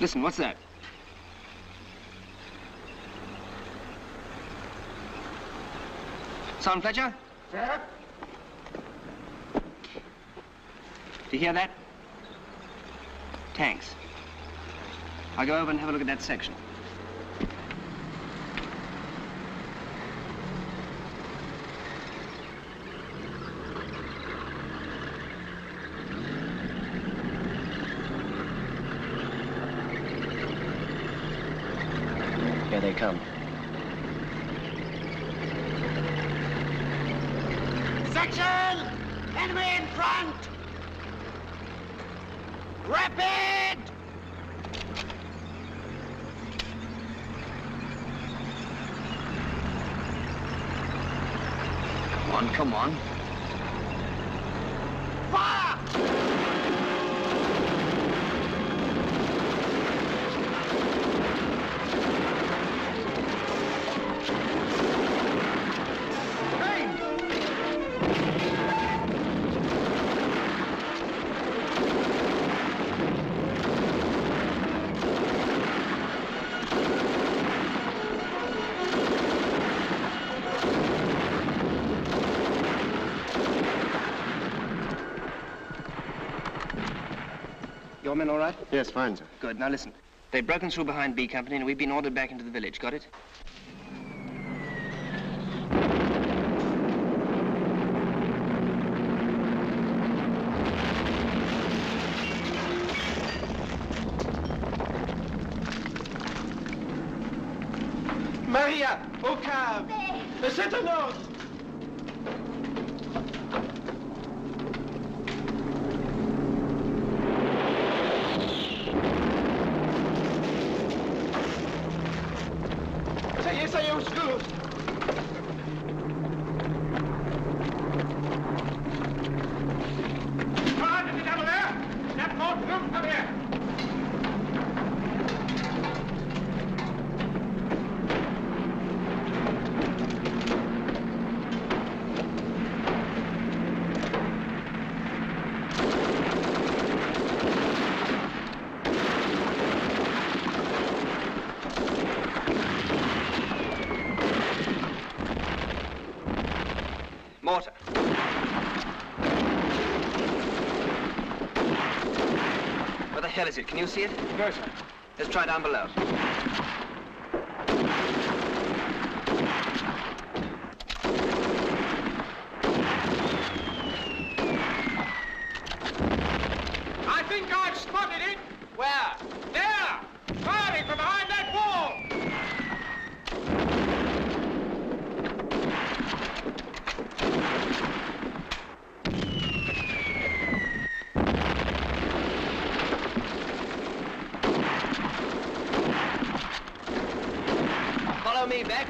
Listen, what's that? Sergeant Fletcher? Sir? Do you hear that? Tanks. I'll go over and have a look at that section. Yes, fine, sir. Good. Now listen. They've broken through behind B Company and we've been ordered back into the village. Got it? Maria, au cave. C'est un ordre. Ça y est, ça y est, au secours. Come on, get over there! That boat, look, come here! Mortar. Where the hell is it? Can you see it? No, sir. Let's try down below. I think I've spotted it. Where? There! Firing from behind that wall! Follow me, Beck.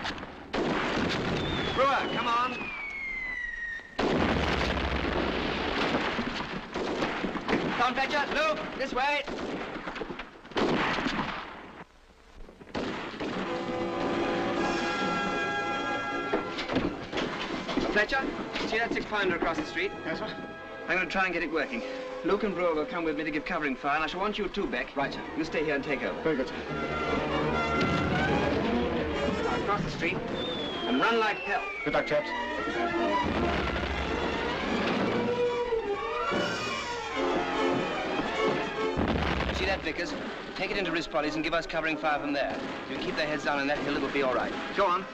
Brewer, come on. Tom Fletcher, Luke, this way. Fletcher, see that six pounder across the street? Yes, sir. I'm going to try and get it working. Luke and Brewer will come with me to give covering fire, and I shall want you too, Beck. Right, sir. You stay here and take over. Very good, sir. Now, across the street and run like hell. Good luck, chaps. See that, Vickers? Take it into Rispoli's and give us covering fire from there. If you keep their heads down on that hill, it'll be all right. Go on.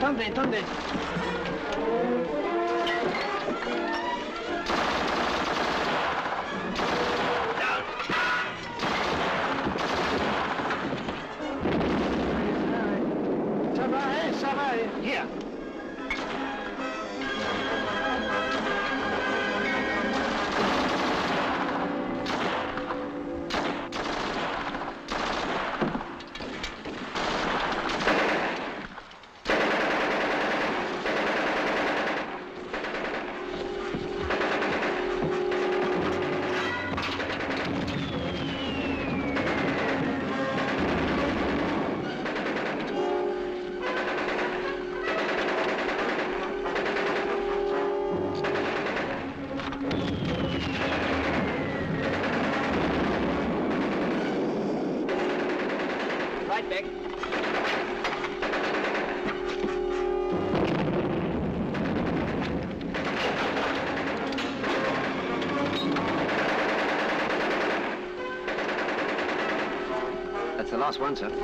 Também, também. Last one, sir.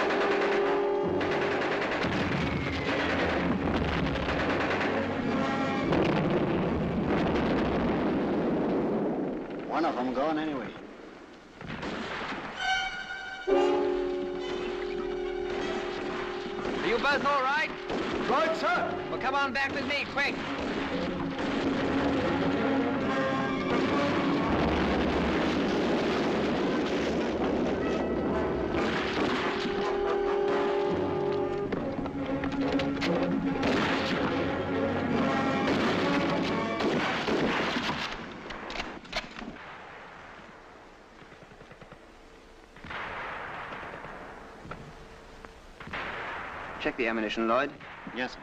The ammunition, Lloyd. Yes, sir.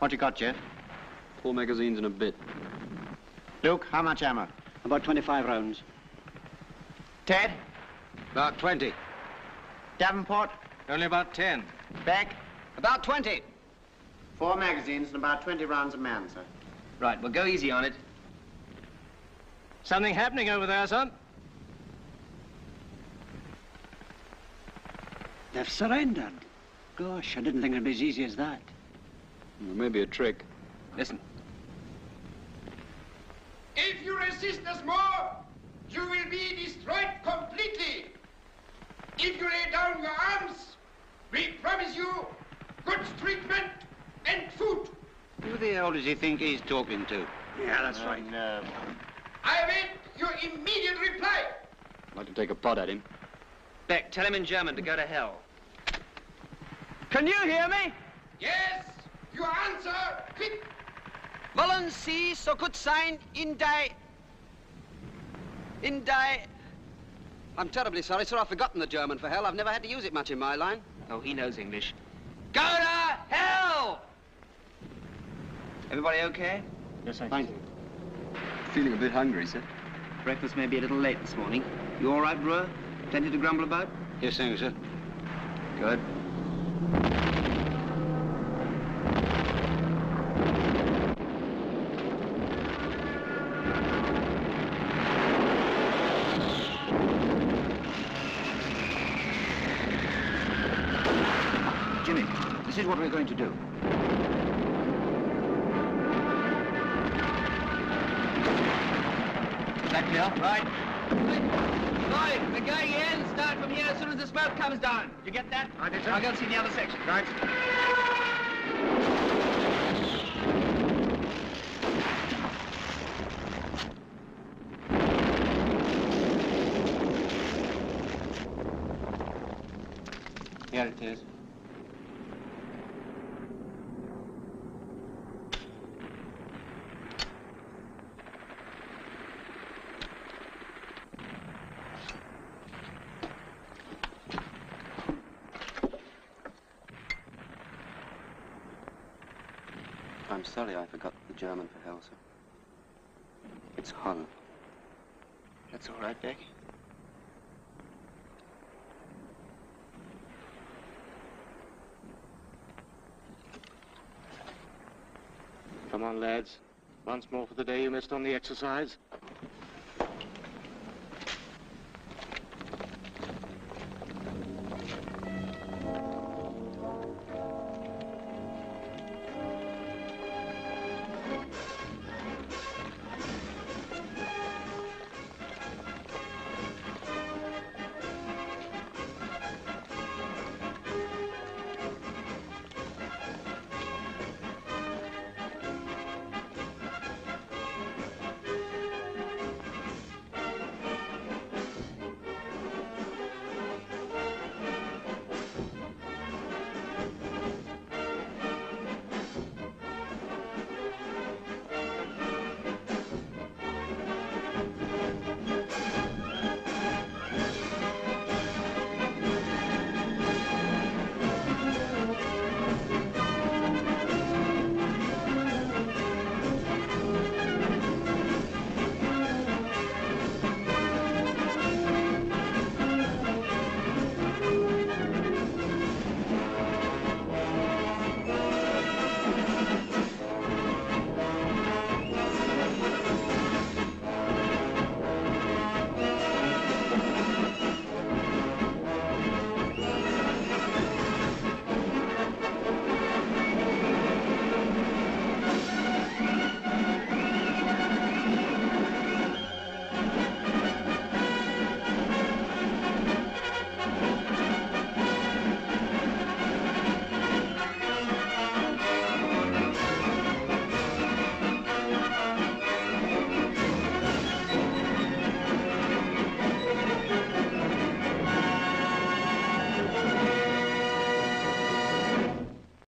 What you got, Jeff? Four magazines and a bit. Luke, how much ammo? About 25 rounds. Ted? About 20. Davenport? Only about ten. Beck? About 20. Four magazines and about 20 rounds a man, sir. Right, well, go easy on it. Something happening over there, son? They've surrendered. Gosh, I didn't think it'd be as easy as that. Maybe a trick. Listen. If you resist us more, you will be destroyed completely. If you lay down your arms, we promise you good treatment and food. Who the hell does he think he's talking to? Yeah, that's right. Uh, I await your immediate reply. I'd like to take a pot at him. Beck, tell him in German to go to hell. Can you hear me? Yes, your answer, quick. Wollen Sie so gut sein in die... In die... I'm terribly sorry, sir. I've forgotten the German for hell. I've never had to use it much in my line. Oh, he knows English. Go to hell! Everybody okay? Yes, sir. Thank you. Feeling a bit hungry, sir. Breakfast may be a little late this morning. You all right, Brewer? Plenty to grumble about? Yes, thank you, sir. Good. Jimmy, this is what we're going to do. Is that clear? Right. We're going in. Start from here as soon as the smoke comes down. You get that? I did, sir. I'll go see the other section. Right. Here it is. Sorry I forgot the German for hell, sir. It's Hölle. That's all right, Beck. Come on, lads. Once more for the day you missed on the exercise.